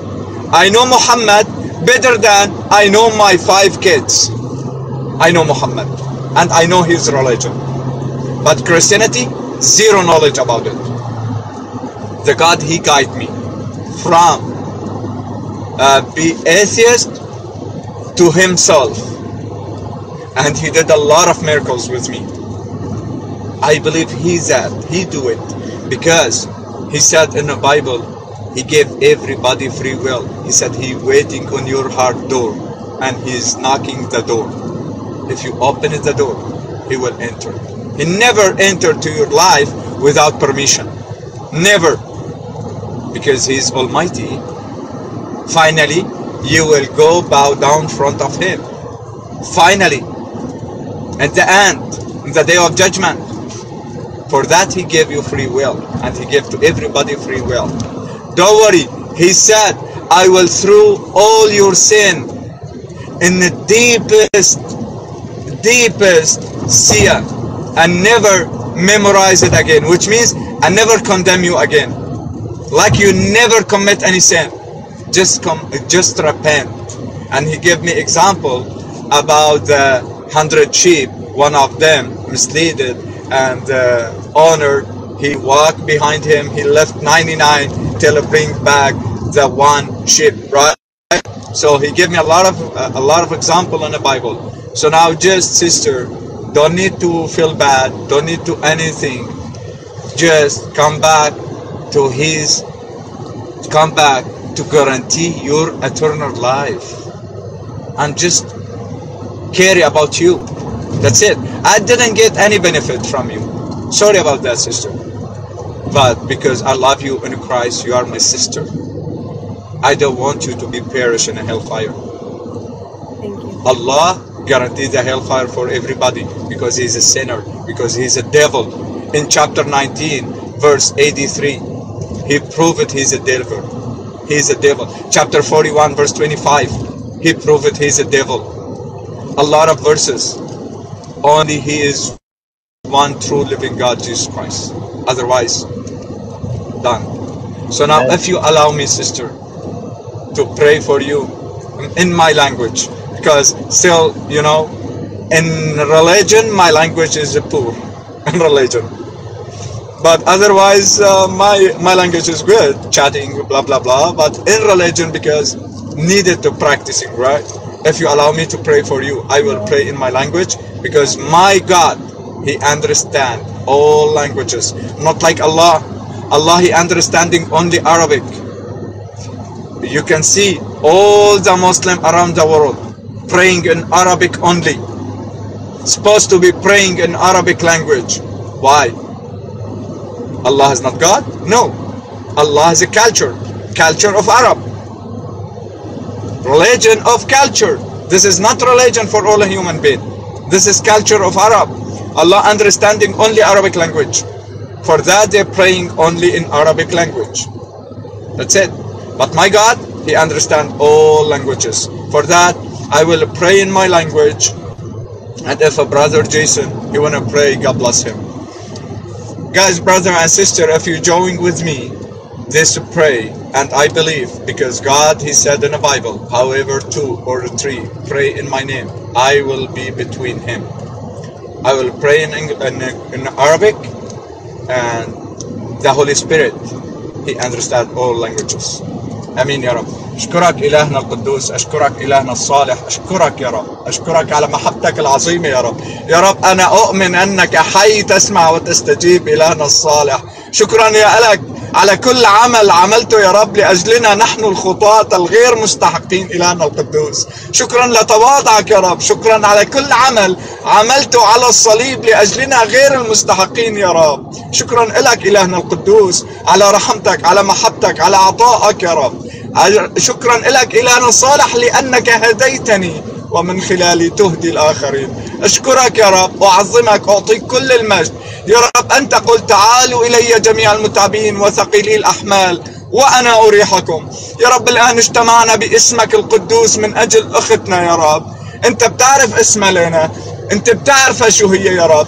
I know Muhammad better than I know my five kids. I know Muhammad and I know his religion. But Christianity, zero knowledge about it. The God he guided me from uh, be atheist to himself. And he did a lot of miracles with me. I believe he's that. He do it because he said in the Bible, he gave everybody free will. He said he waiting on your heart door and he's knocking the door. If you open the door, he will enter. He never entered to your life without permission. Never. Because he is almighty. Finally, you will go bow down front of him. Finally, at the end, in the day of judgment. For that he gave you free will and he gave to everybody free will. Don't worry. He said, I will throw all your sin in the deepest, deepest sea and never memorize it again, which means I never condemn you again. Like you never commit any sin. Just come, just repent. And he gave me example about the hundred sheep. One of them misleaded and uh, honored. He walked behind him. He left 99 till he bring back the one sheep, right? So he gave me a lot of uh, a lot of example in the Bible. So now, just sister, don't need to feel bad. Don't need to anything. Just come back to His. Come back to guarantee your eternal life, and just care about you. That's it. I didn't get any benefit from you. Sorry about that, sister. But because I love you in Christ, you are my sister. I don't want you to be perish in a hellfire. Thank you. Allah guaranteed the hellfire for everybody because he's a sinner, because he's a devil. In chapter 19, verse 83, he proved he's a devil. He's a devil. Chapter 41, verse 25, he proved he's a devil. A lot of verses. Only he is one true living God, Jesus Christ. Otherwise, done. So now, if you allow me, sister, to pray for you in my language, because still, you know, in religion, my language is poor *laughs* in religion. But otherwise, uh, my my language is good, chatting, blah blah blah. But in religion, because needed to practicing, right? if you allow me to pray for you, I will pray in my language because my God, He understand all languages. Not like Allah. Allah, He understanding only Arabic. You can see all the Muslim around the world praying in Arabic only. Supposed to be praying in Arabic language. Why? Allah is not God? No. Allah is a culture. Culture of Arab. Religion of culture. This is not religion for all human being. This is culture of Arab. Allah understanding only Arabic language. For that they're praying only in Arabic language. That's it. But my God, He understands all languages. For that, I will pray in my language. And if a brother Jason, he wanna pray, God bless him. Guys, brother and sister, if you join with me, this pray, and I believe because God, He said in the Bible, however two or three pray in my name, I will be between him. I will pray in, in, in Arabic, and the Holy Spirit, He understands all languages. آمين يا رب. أشكرك إلهنا القدوس أشكرك إلهنا الصالح أشكرك يا رب أشكرك على محبتك العظيمة يا رب. يا رب أنا أؤمن أنك حي تسمع وتستجيب إلهنا الصالح. شكرا يا لك. على كل عمل عملته يا رب لأجلنا نحن الخطاة الغير مستحقين الهنا القدوس. شكرا لتواضعك يا رب. شكرا على كل عمل عملته على الصليب لأجلنا غير المستحقين يا رب. شكرا لك إلهنا القدوس على رحمتك على محبتك على عطائك يا رب. شكرا لك إلهنا الصالح لأنك هديتني. ومن خلالي تهدي الآخرين. أشكرك يا رب وأعظمك أعطيك كل المجد. يا رب أنت قلت تعالوا إلي جميع المتعبين وثقيلي الأحمال وأنا أريحكم. يا رب الآن اجتمعنا باسمك القدوس من أجل أختنا يا رب. أنت بتعرف اسمها لنا. أنت بتعرفها شو هي يا رب.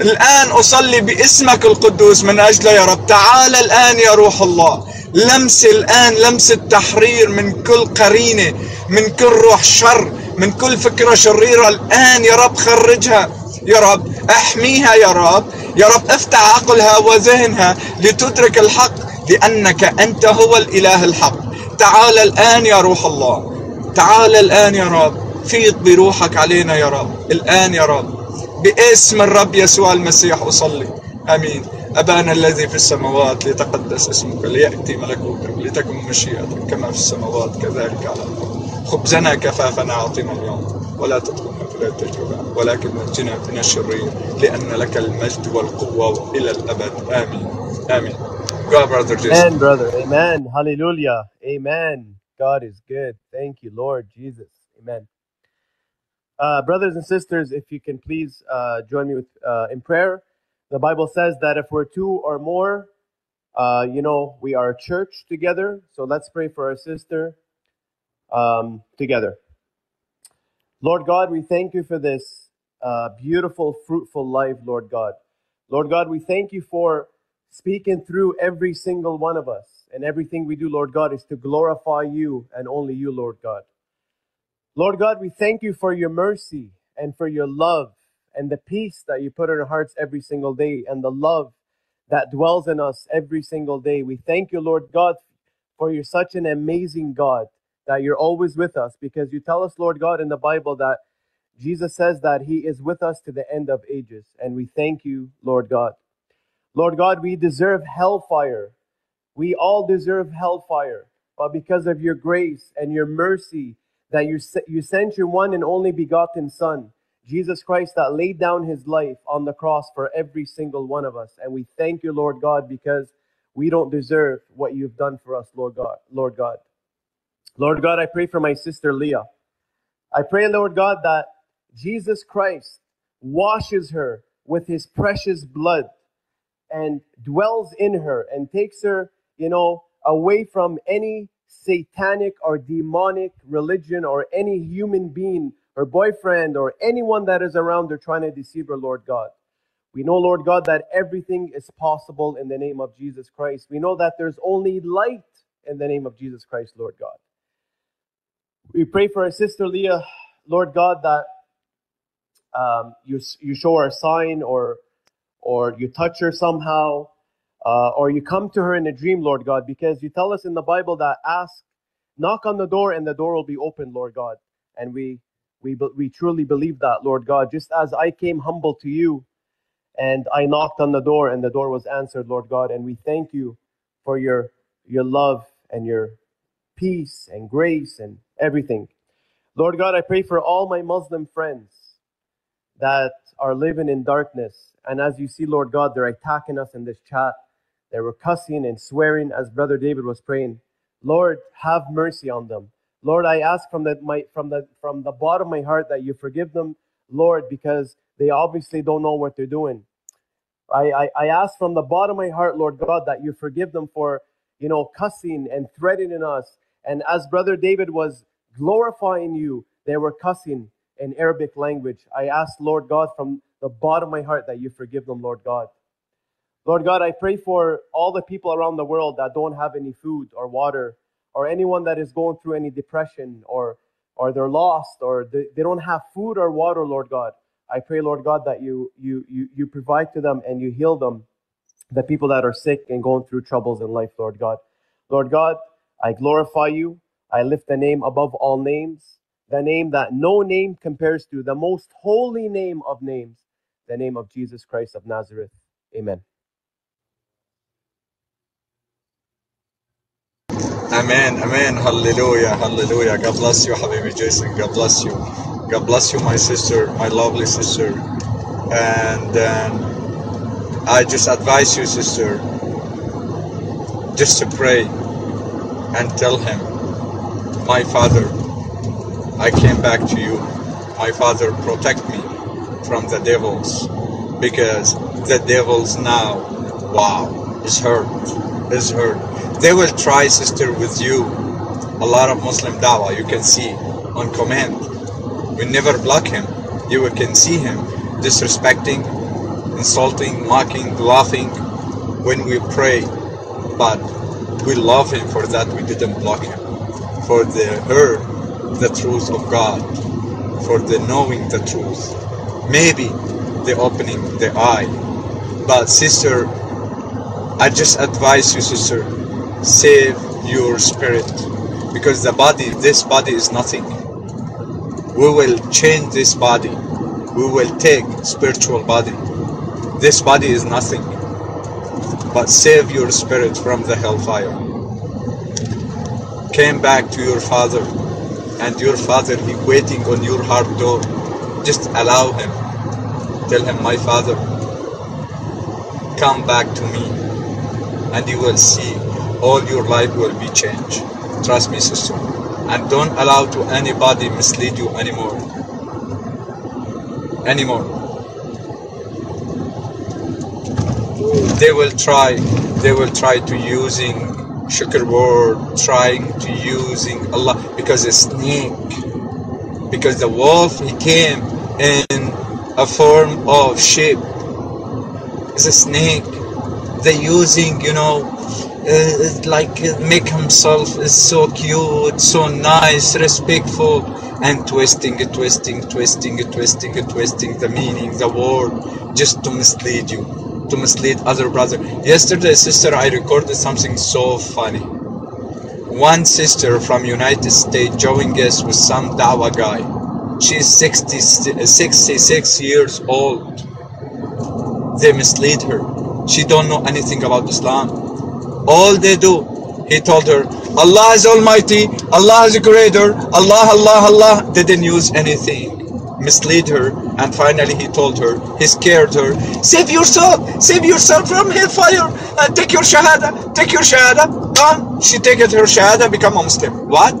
الآن أصلي باسمك القدوس من أجلها يا رب. تعال الآن يا روح الله. لمس الآن لمس التحرير من كل قرينة من كل روح شر. من كل فكرة شريرة الآن يا رب خرجها. يا رب أحميها يا رب. يا رب افتح عقلها وذهنها لتدرك الحق لأنك أنت هو الإله الحق. تعال الآن يا روح الله. تعال الآن يا رب. فيض بروحك علينا يا رب. الآن يا رب. باسم الرب يسوع المسيح أصلي. آمين. أبانا الذي في السماوات ليتقدس اسمك ليأتي ملكوتك لتكن مشيئتك كما في السماوات كذلك على الأرض. خبزنا كفافنا أعطنا اليوم ولا تدخلنا في التجربة ولكن نجنا من الشرير لأن لك المجد والقوة إلى الأبد آمين آمين God brother Jason Amen, brother. Amen. Hallelujah. Amen. God is good. Thank you, Lord Jesus. Amen. Uh, brothers and sisters, if you can please uh, join me with uh, in prayer. The Bible says that if we're two or more, uh, you know, we are a church together. So let's pray for our sister um, together. Lord God, we thank you for this uh, beautiful, fruitful life, Lord God. Lord God, we thank you for speaking through every single one of us. And everything we do, Lord God, is to glorify you and only you, Lord God. Lord God, we thank you for your mercy and for your love and the peace that you put in our hearts every single day and the love that dwells in us every single day. We thank you, Lord God, for you're such an amazing God that you're always with us because you tell us, Lord God, in the Bible that Jesus says that he is with us to the end of ages. And we thank you, Lord God. Lord God, we deserve hellfire. We all deserve hellfire. But because of your grace and your mercy, that you, you sent your one and only begotten Son, Jesus Christ, that laid down his life on the cross for every single one of us. And we thank you, Lord God, because we don't deserve what you've done for us, Lord God. Lord God. Lord God, I pray for my sister Leah. I pray, Lord God, that Jesus Christ washes her with his precious blood and dwells in her and takes her, you know, away from any satanic or demonic religion or any human being, her boyfriend or anyone that is around her trying to deceive her, Lord God. We know, Lord God, that everything is possible in the name of Jesus Christ. We know that there's only light in the name of Jesus Christ, Lord God. We pray for our sister Leah, Lord God, that um, you, you show her a sign or or you touch her somehow, uh, or you come to her in a dream, Lord God, because you tell us in the Bible that ask, knock on the door, and the door will be open, Lord God. And we, we, we truly believe that, Lord God. Just as I came humble to you and I knocked on the door and the door was answered, Lord God. And we thank you for your, your love and your peace and grace and everything. Lord God, I pray for all my Muslim friends that are living in darkness. And as you see, Lord God, they're attacking us in this chat. They were cussing and swearing as Brother David was praying. Lord, have mercy on them. Lord, I ask from the, my, from, the, from the bottom of my heart that you forgive them, Lord, because they obviously don't know what they're doing. I, I, I ask from the bottom of my heart, Lord God, that you forgive them for, you know, cussing and threatening us. And as Brother David was glorifying you, they were cussing in Arabic language. I ask, Lord God, from the bottom of my heart that you forgive them, Lord God. Lord God, I pray for all the people around the world that don't have any food or water, or anyone that is going through any depression or or they're lost or they, they don't have food or water, Lord God. I pray, Lord God, that you you you you provide to them and you heal them, the people that are sick and going through troubles in life, Lord God. Lord God, I glorify you. I lift the name above all names, the name that no name compares to, the most holy name of names, the name of Jesus Christ of Nazareth. Amen. Amen, amen, hallelujah, hallelujah. God bless you, Habibi Jason. God bless you. God bless you, my sister, my lovely sister. And um, I just advise you, sister, just to pray and tell him, My Father, I came back to you. My Father, protect me from the devils because the devils now, wow, is hurt, is hurt. They will try, sister, with you. A lot of Muslim dawah you can see on command. We never block him. You can see him disrespecting, insulting, mocking, laughing when we pray. But we love him for that. We didn't block him. For the heard the truth of God. For the knowing the truth. Maybe the opening the eye. But sister, I just advise you, sister, save your spirit. Because the body, this body is nothing. We will change this body. We will take spiritual body. This body is nothing. But save your spirit from the hellfire. Came back to your father, and your father he waiting on your heart door. Just allow him. Tell him, my father, come back to me, and you will see all your life will be changed. Trust me, sister. And don't allow to anybody mislead you anymore. Anymore. They will try. They will try to using shukr word, trying to using Allah because a snake. Because the wolf he came in a form of sheep. It's a snake. They using, you know, uh, like make himself is so cute, so nice, respectful, and twisting, twisting, twisting, twisting, twisting the meaning, the word, just to mislead you, to mislead other brother. Yesterday, sister, I recorded something so funny. One sister from United States joining us with some Dawa guy. She's 60, 66 years old. They mislead her. She don't know anything about Islam all they do he told her allah is almighty allah is greater allah allah allah they didn't use anything mislead her and finally he told her he scared her save yourself save yourself from hellfire uh, take your shahada take your shahada. Come she take it her shahada become a muslim. What?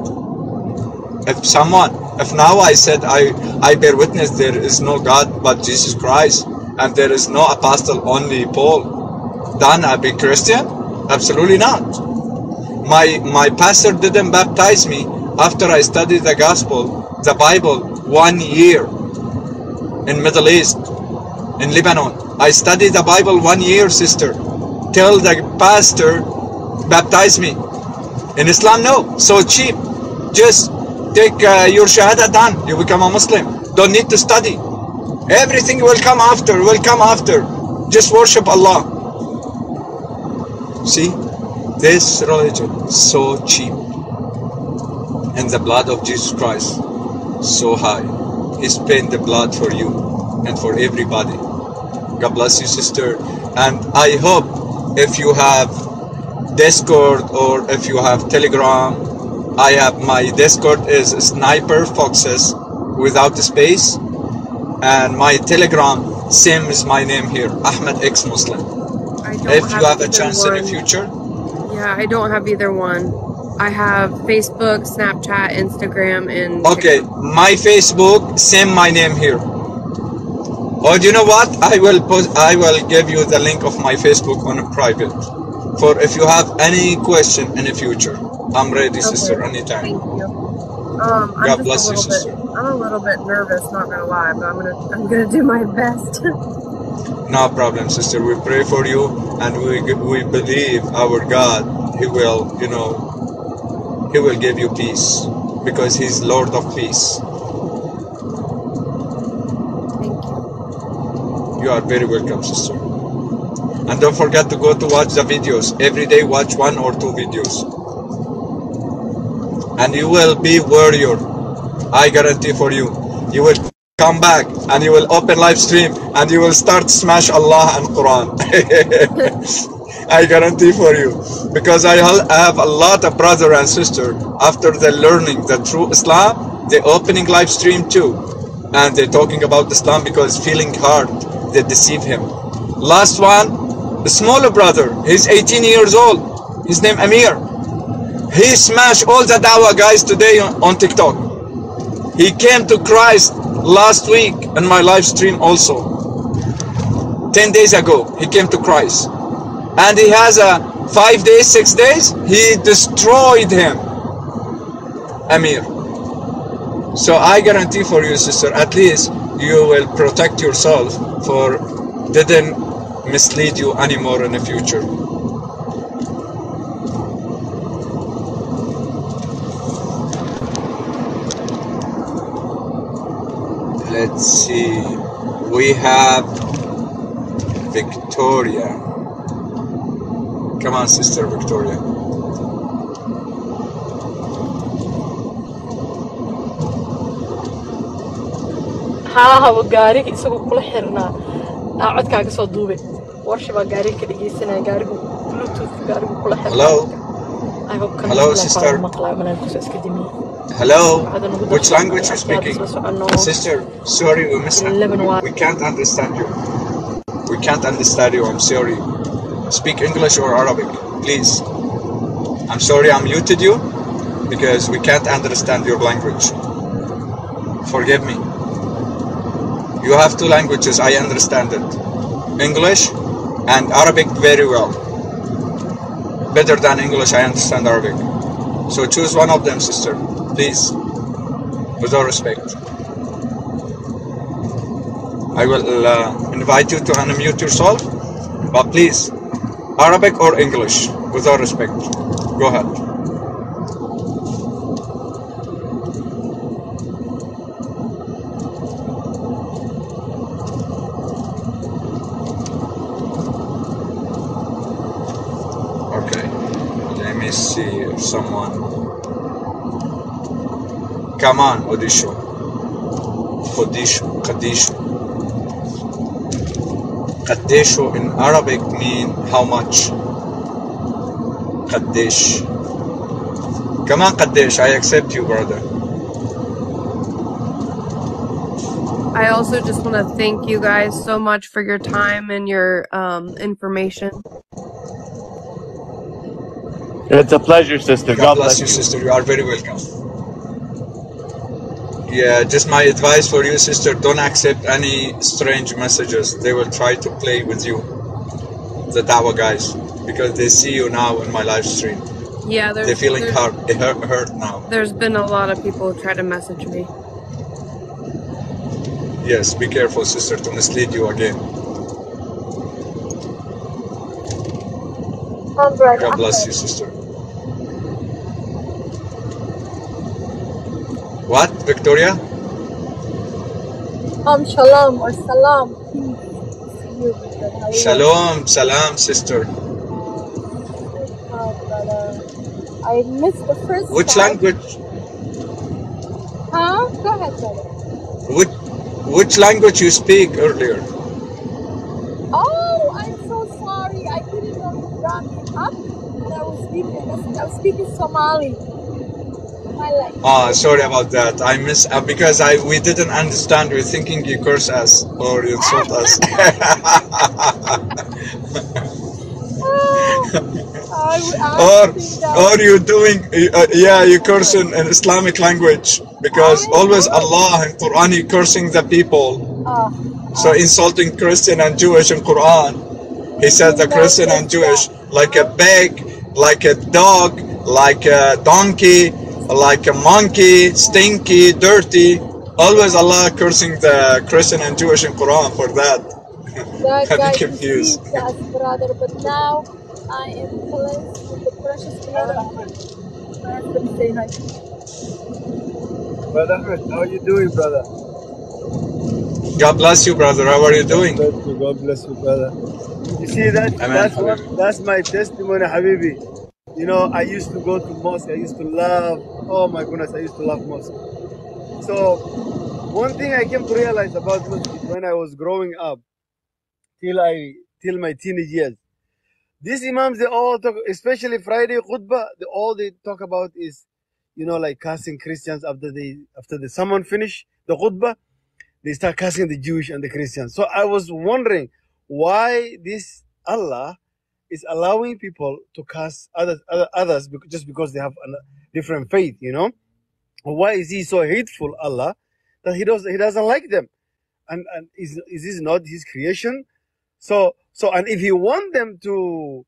If someone if now i said i i bear witness there is no god but jesus christ and there is no apostle only paul then i be christian? Absolutely not. My my pastor didn't baptize me after I studied the gospel, the Bible, one year in Middle East, in Lebanon. I studied the Bible one year, sister. Tell the pastor baptize me. In Islam, no. So cheap. Just take uh, your shahada done. You become a Muslim. Don't need to study. Everything will come after. Will come after. Just worship Allah. See, this religion so cheap. And the blood of Jesus Christ so high. He spent the blood for you and for everybody. God bless you, sister. And I hope if you have Discord or if you have Telegram, I have my Discord is Sniper Foxes without the space, and my Telegram same is my name here, Ahmad ExMuslim. If you have a chance in the future, Yeah, I don't have either one. I have Facebook, Snapchat, Instagram, and okay, my Facebook same my name here. Or do you know what? I will post. I will give you the link of my Facebook on a private. For if you have any question in the future, I'm ready, sister, anytime. Thank you. Um, I'm God bless a you, little sister. bit. I'm a little bit nervous, not gonna lie, but I'm gonna I'm gonna do my best. No problem, sister. We pray for you, and we we believe our God. He will, you know, He will give you peace because He's Lord of peace. Thank you. You are very welcome, sister. And don't forget to go to watch the videos. Every day, watch one or two videos, and you will be warrior. I guarantee for you. You will come back and you will open live stream and you will start smash Allah and Quran. *laughs* I guarantee for you because I have a lot of brother and sister after they learning the true Islam, they opening live stream too, and they're talking about Islam because feeling hard, they deceive him. Last one, the smaller brother, he's 18 years old. His name Amir. He smashed all the dawah guys today on TikTok. He came to Christ last week in my live stream also. 10 days ago, he came to Christ. And he has a five days, six days, he destroyed him. Amir. So I guarantee for you, sister, at least you will protect yourself for didn't mislead you anymore in the future. Let's see. We have Victoria. Come on, sister Victoria. haa gaariga isagoo kula xirnaa aa codkaaga soo duube warshi baa gaariga ka dhegeysanaya gaarigu bluetooth gaarigu kula Hello? Hello, sister. maqlaa manaan kusoo iska dimiye Hello. Which language you speaking? Sister, sorry, we miss Eleven one. We can't understand you. We can't understand you. I'm sorry. Speak English or Arabic, please. I'm sorry I muted you because we can't understand your language. Forgive me. You have two languages, I understand it. English and Arabic very well. Better than English, I understand Arabic. So choose one of them, sister, please. With all respect. I will uh, invite you to unmute yourself, but please, Arabic or English, with all respect. Go ahead. Okay, let me see someone. Come on, Odisho. Odisho, Kadisho. Kadesho in Arabic mean how much? Kadesh. Come on, Kadesh, I accept you, brother. I also just want to thank you guys so much for your time and your um, information. It's a pleasure, sister. God bless you, sister. You are very welcome. Yeah, just my advice for you, sister. Don't accept any strange messages. They will try to play with you, the Dawah guys, because they see you now in my live stream. Yeah, there's They're feeling there's, hurt, *laughs* hurt, hurt now. there's been a lot of people who try to message me. Yes, be careful, sister, to mislead you again. God bless you, sister. What, Victoria? Um, shalom or salam. Peace you. How are you? Shalom, salam, sister. Oh, brother. I missed the first Which part. language? Huh? Go ahead, brother. Which, which language you speak earlier? Oh, I'm so sorry. I didn't know you brought me up. And I was speaking, I was speaking Somali. Ah, sorry about that. I miss uh, because I we didn't understand. We're thinking you curse us or you insult us. *laughs* I, I or or you doing uh, yeah you curse in, in Islamic language because always Allah in Quran he cursing the people. uh, So insulting Christian and Jewish in Quran. He said the Christian and Jewish like a pig, like a dog, like a donkey, like a monkey, stinky, dirty. Always Allah cursing the Christian and Jewish in Quran for that. *laughs* that I've been confused. deceived us, brother. But now I am cleansed with the precious blood of my husband. Say hi. Brother Ahmad, how are you doing, brother? God bless you, brother. How are you doing? God bless you, God bless you, brother. You see that Amen. that's what that's my testimony, Habibi. You know, I used to go to mosque. I used to love. Oh my goodness, I used to love mosque. So one thing I came to realize about masjid when I was growing up, till I till my teenage years, these imams they all talk, especially Friday khutbah. They, all they talk about is, you know, like cursing Christians after they after the sermon finish the khutbah they start cursing the Jewish and the Christians. So I was wondering why this Allah is allowing people to curse others, other, others just because they have a different faith, you know? Why is He so hateful, Allah, that He does He doesn't like them? And and is is this not His creation? So so and if He want them to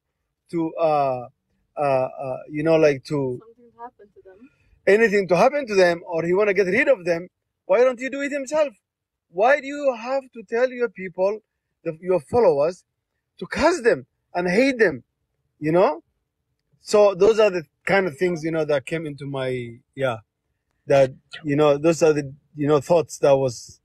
to uh uh, uh you know like to Something happened to them. anything to happen to them or he want to get rid of them, why don't you do it himself? Why do you have to tell your people, the, your followers, to curse them and hate them? You know? So those are the kind of things, you know, that came into my, yeah, that, you know, those are the, you know, thoughts that was,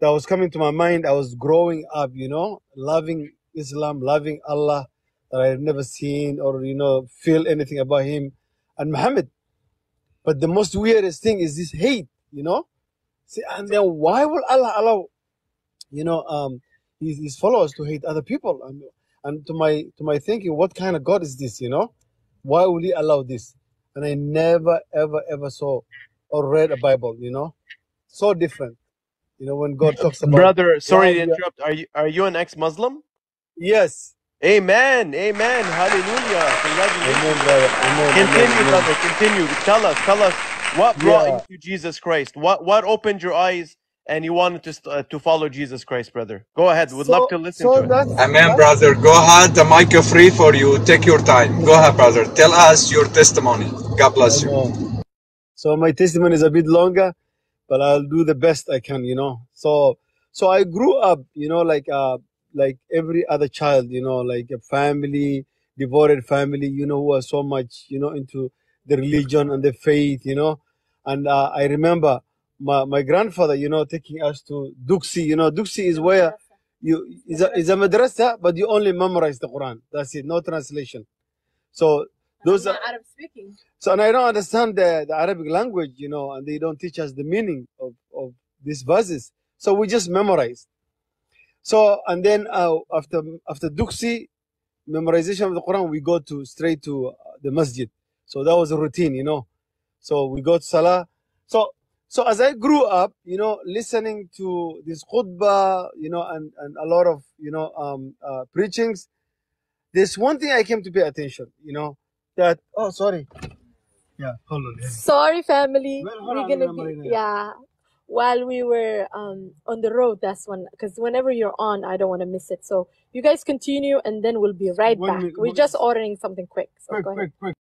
that was coming to my mind. I was growing up, you know, loving Islam, loving Allah that I had never seen or, you know, feel anything about him and Muhammad. But the most weirdest thing is this hate, you know? See, and then why will Allah allow, you know, um, his, his followers to hate other people? And, and to my to my thinking, what kind of God is this, you know? Why will he allow this? And I never, ever, ever saw or read a Bible, you know? So different. You know, when God *laughs* talks about Brother, sorry to interrupt. Are you are you an ex-Muslim? yes. Amen. Amen. Hallelujah. Congratulations. Amen, brother. Amen, amen, Continue, amen. brother. Continue. Tell us. Tell us what brought Yeah. you to Jesus Christ. What what opened your eyes and you wanted to st- uh, to follow Jesus Christ, brother. Go ahead. Would love to listen so to it. Amen, that's brother. Go ahead. The mic is free for you. Take your time. Go ahead, brother. Tell us your testimony. God bless you. So my testimony is a bit longer, but I'll do the best I can, you know. So so I grew up, you know, like uh like every other child, you know, like a family, devoted family, you know, who are so much, you know, into the religion and the faith, you know. And uh, I remember my, my grandfather, you know, taking us to dugsi, you know, dugsi is where you is a, is a madrasa, but you only memorize the Quran. That's it, no translation. So those are Arab speaking. so, and I don't understand the, the Arabic language, you know, and they don't teach us the meaning of, of these verses. So we just memorize. So, and then uh, after after dugsi, memorization of the Quran, we go to straight to uh, the masjid. So that was a routine, you know. So we go to Salah. So, so as I grew up, you know, listening to this khutbah, you know, and, and a lot of, you know, um, uh, preachings, there's one thing I came to pay attention, you know, that, oh, sorry. Yeah, hold on. Sorry, family. Well, We're gonna be Lina. yeah. While we were um on the road, that's when because whenever you're on, I don't want to miss it. So you guys continue, and then we'll be right One back. We're one- just ordering something quick. So quick, go ahead. quick, quick.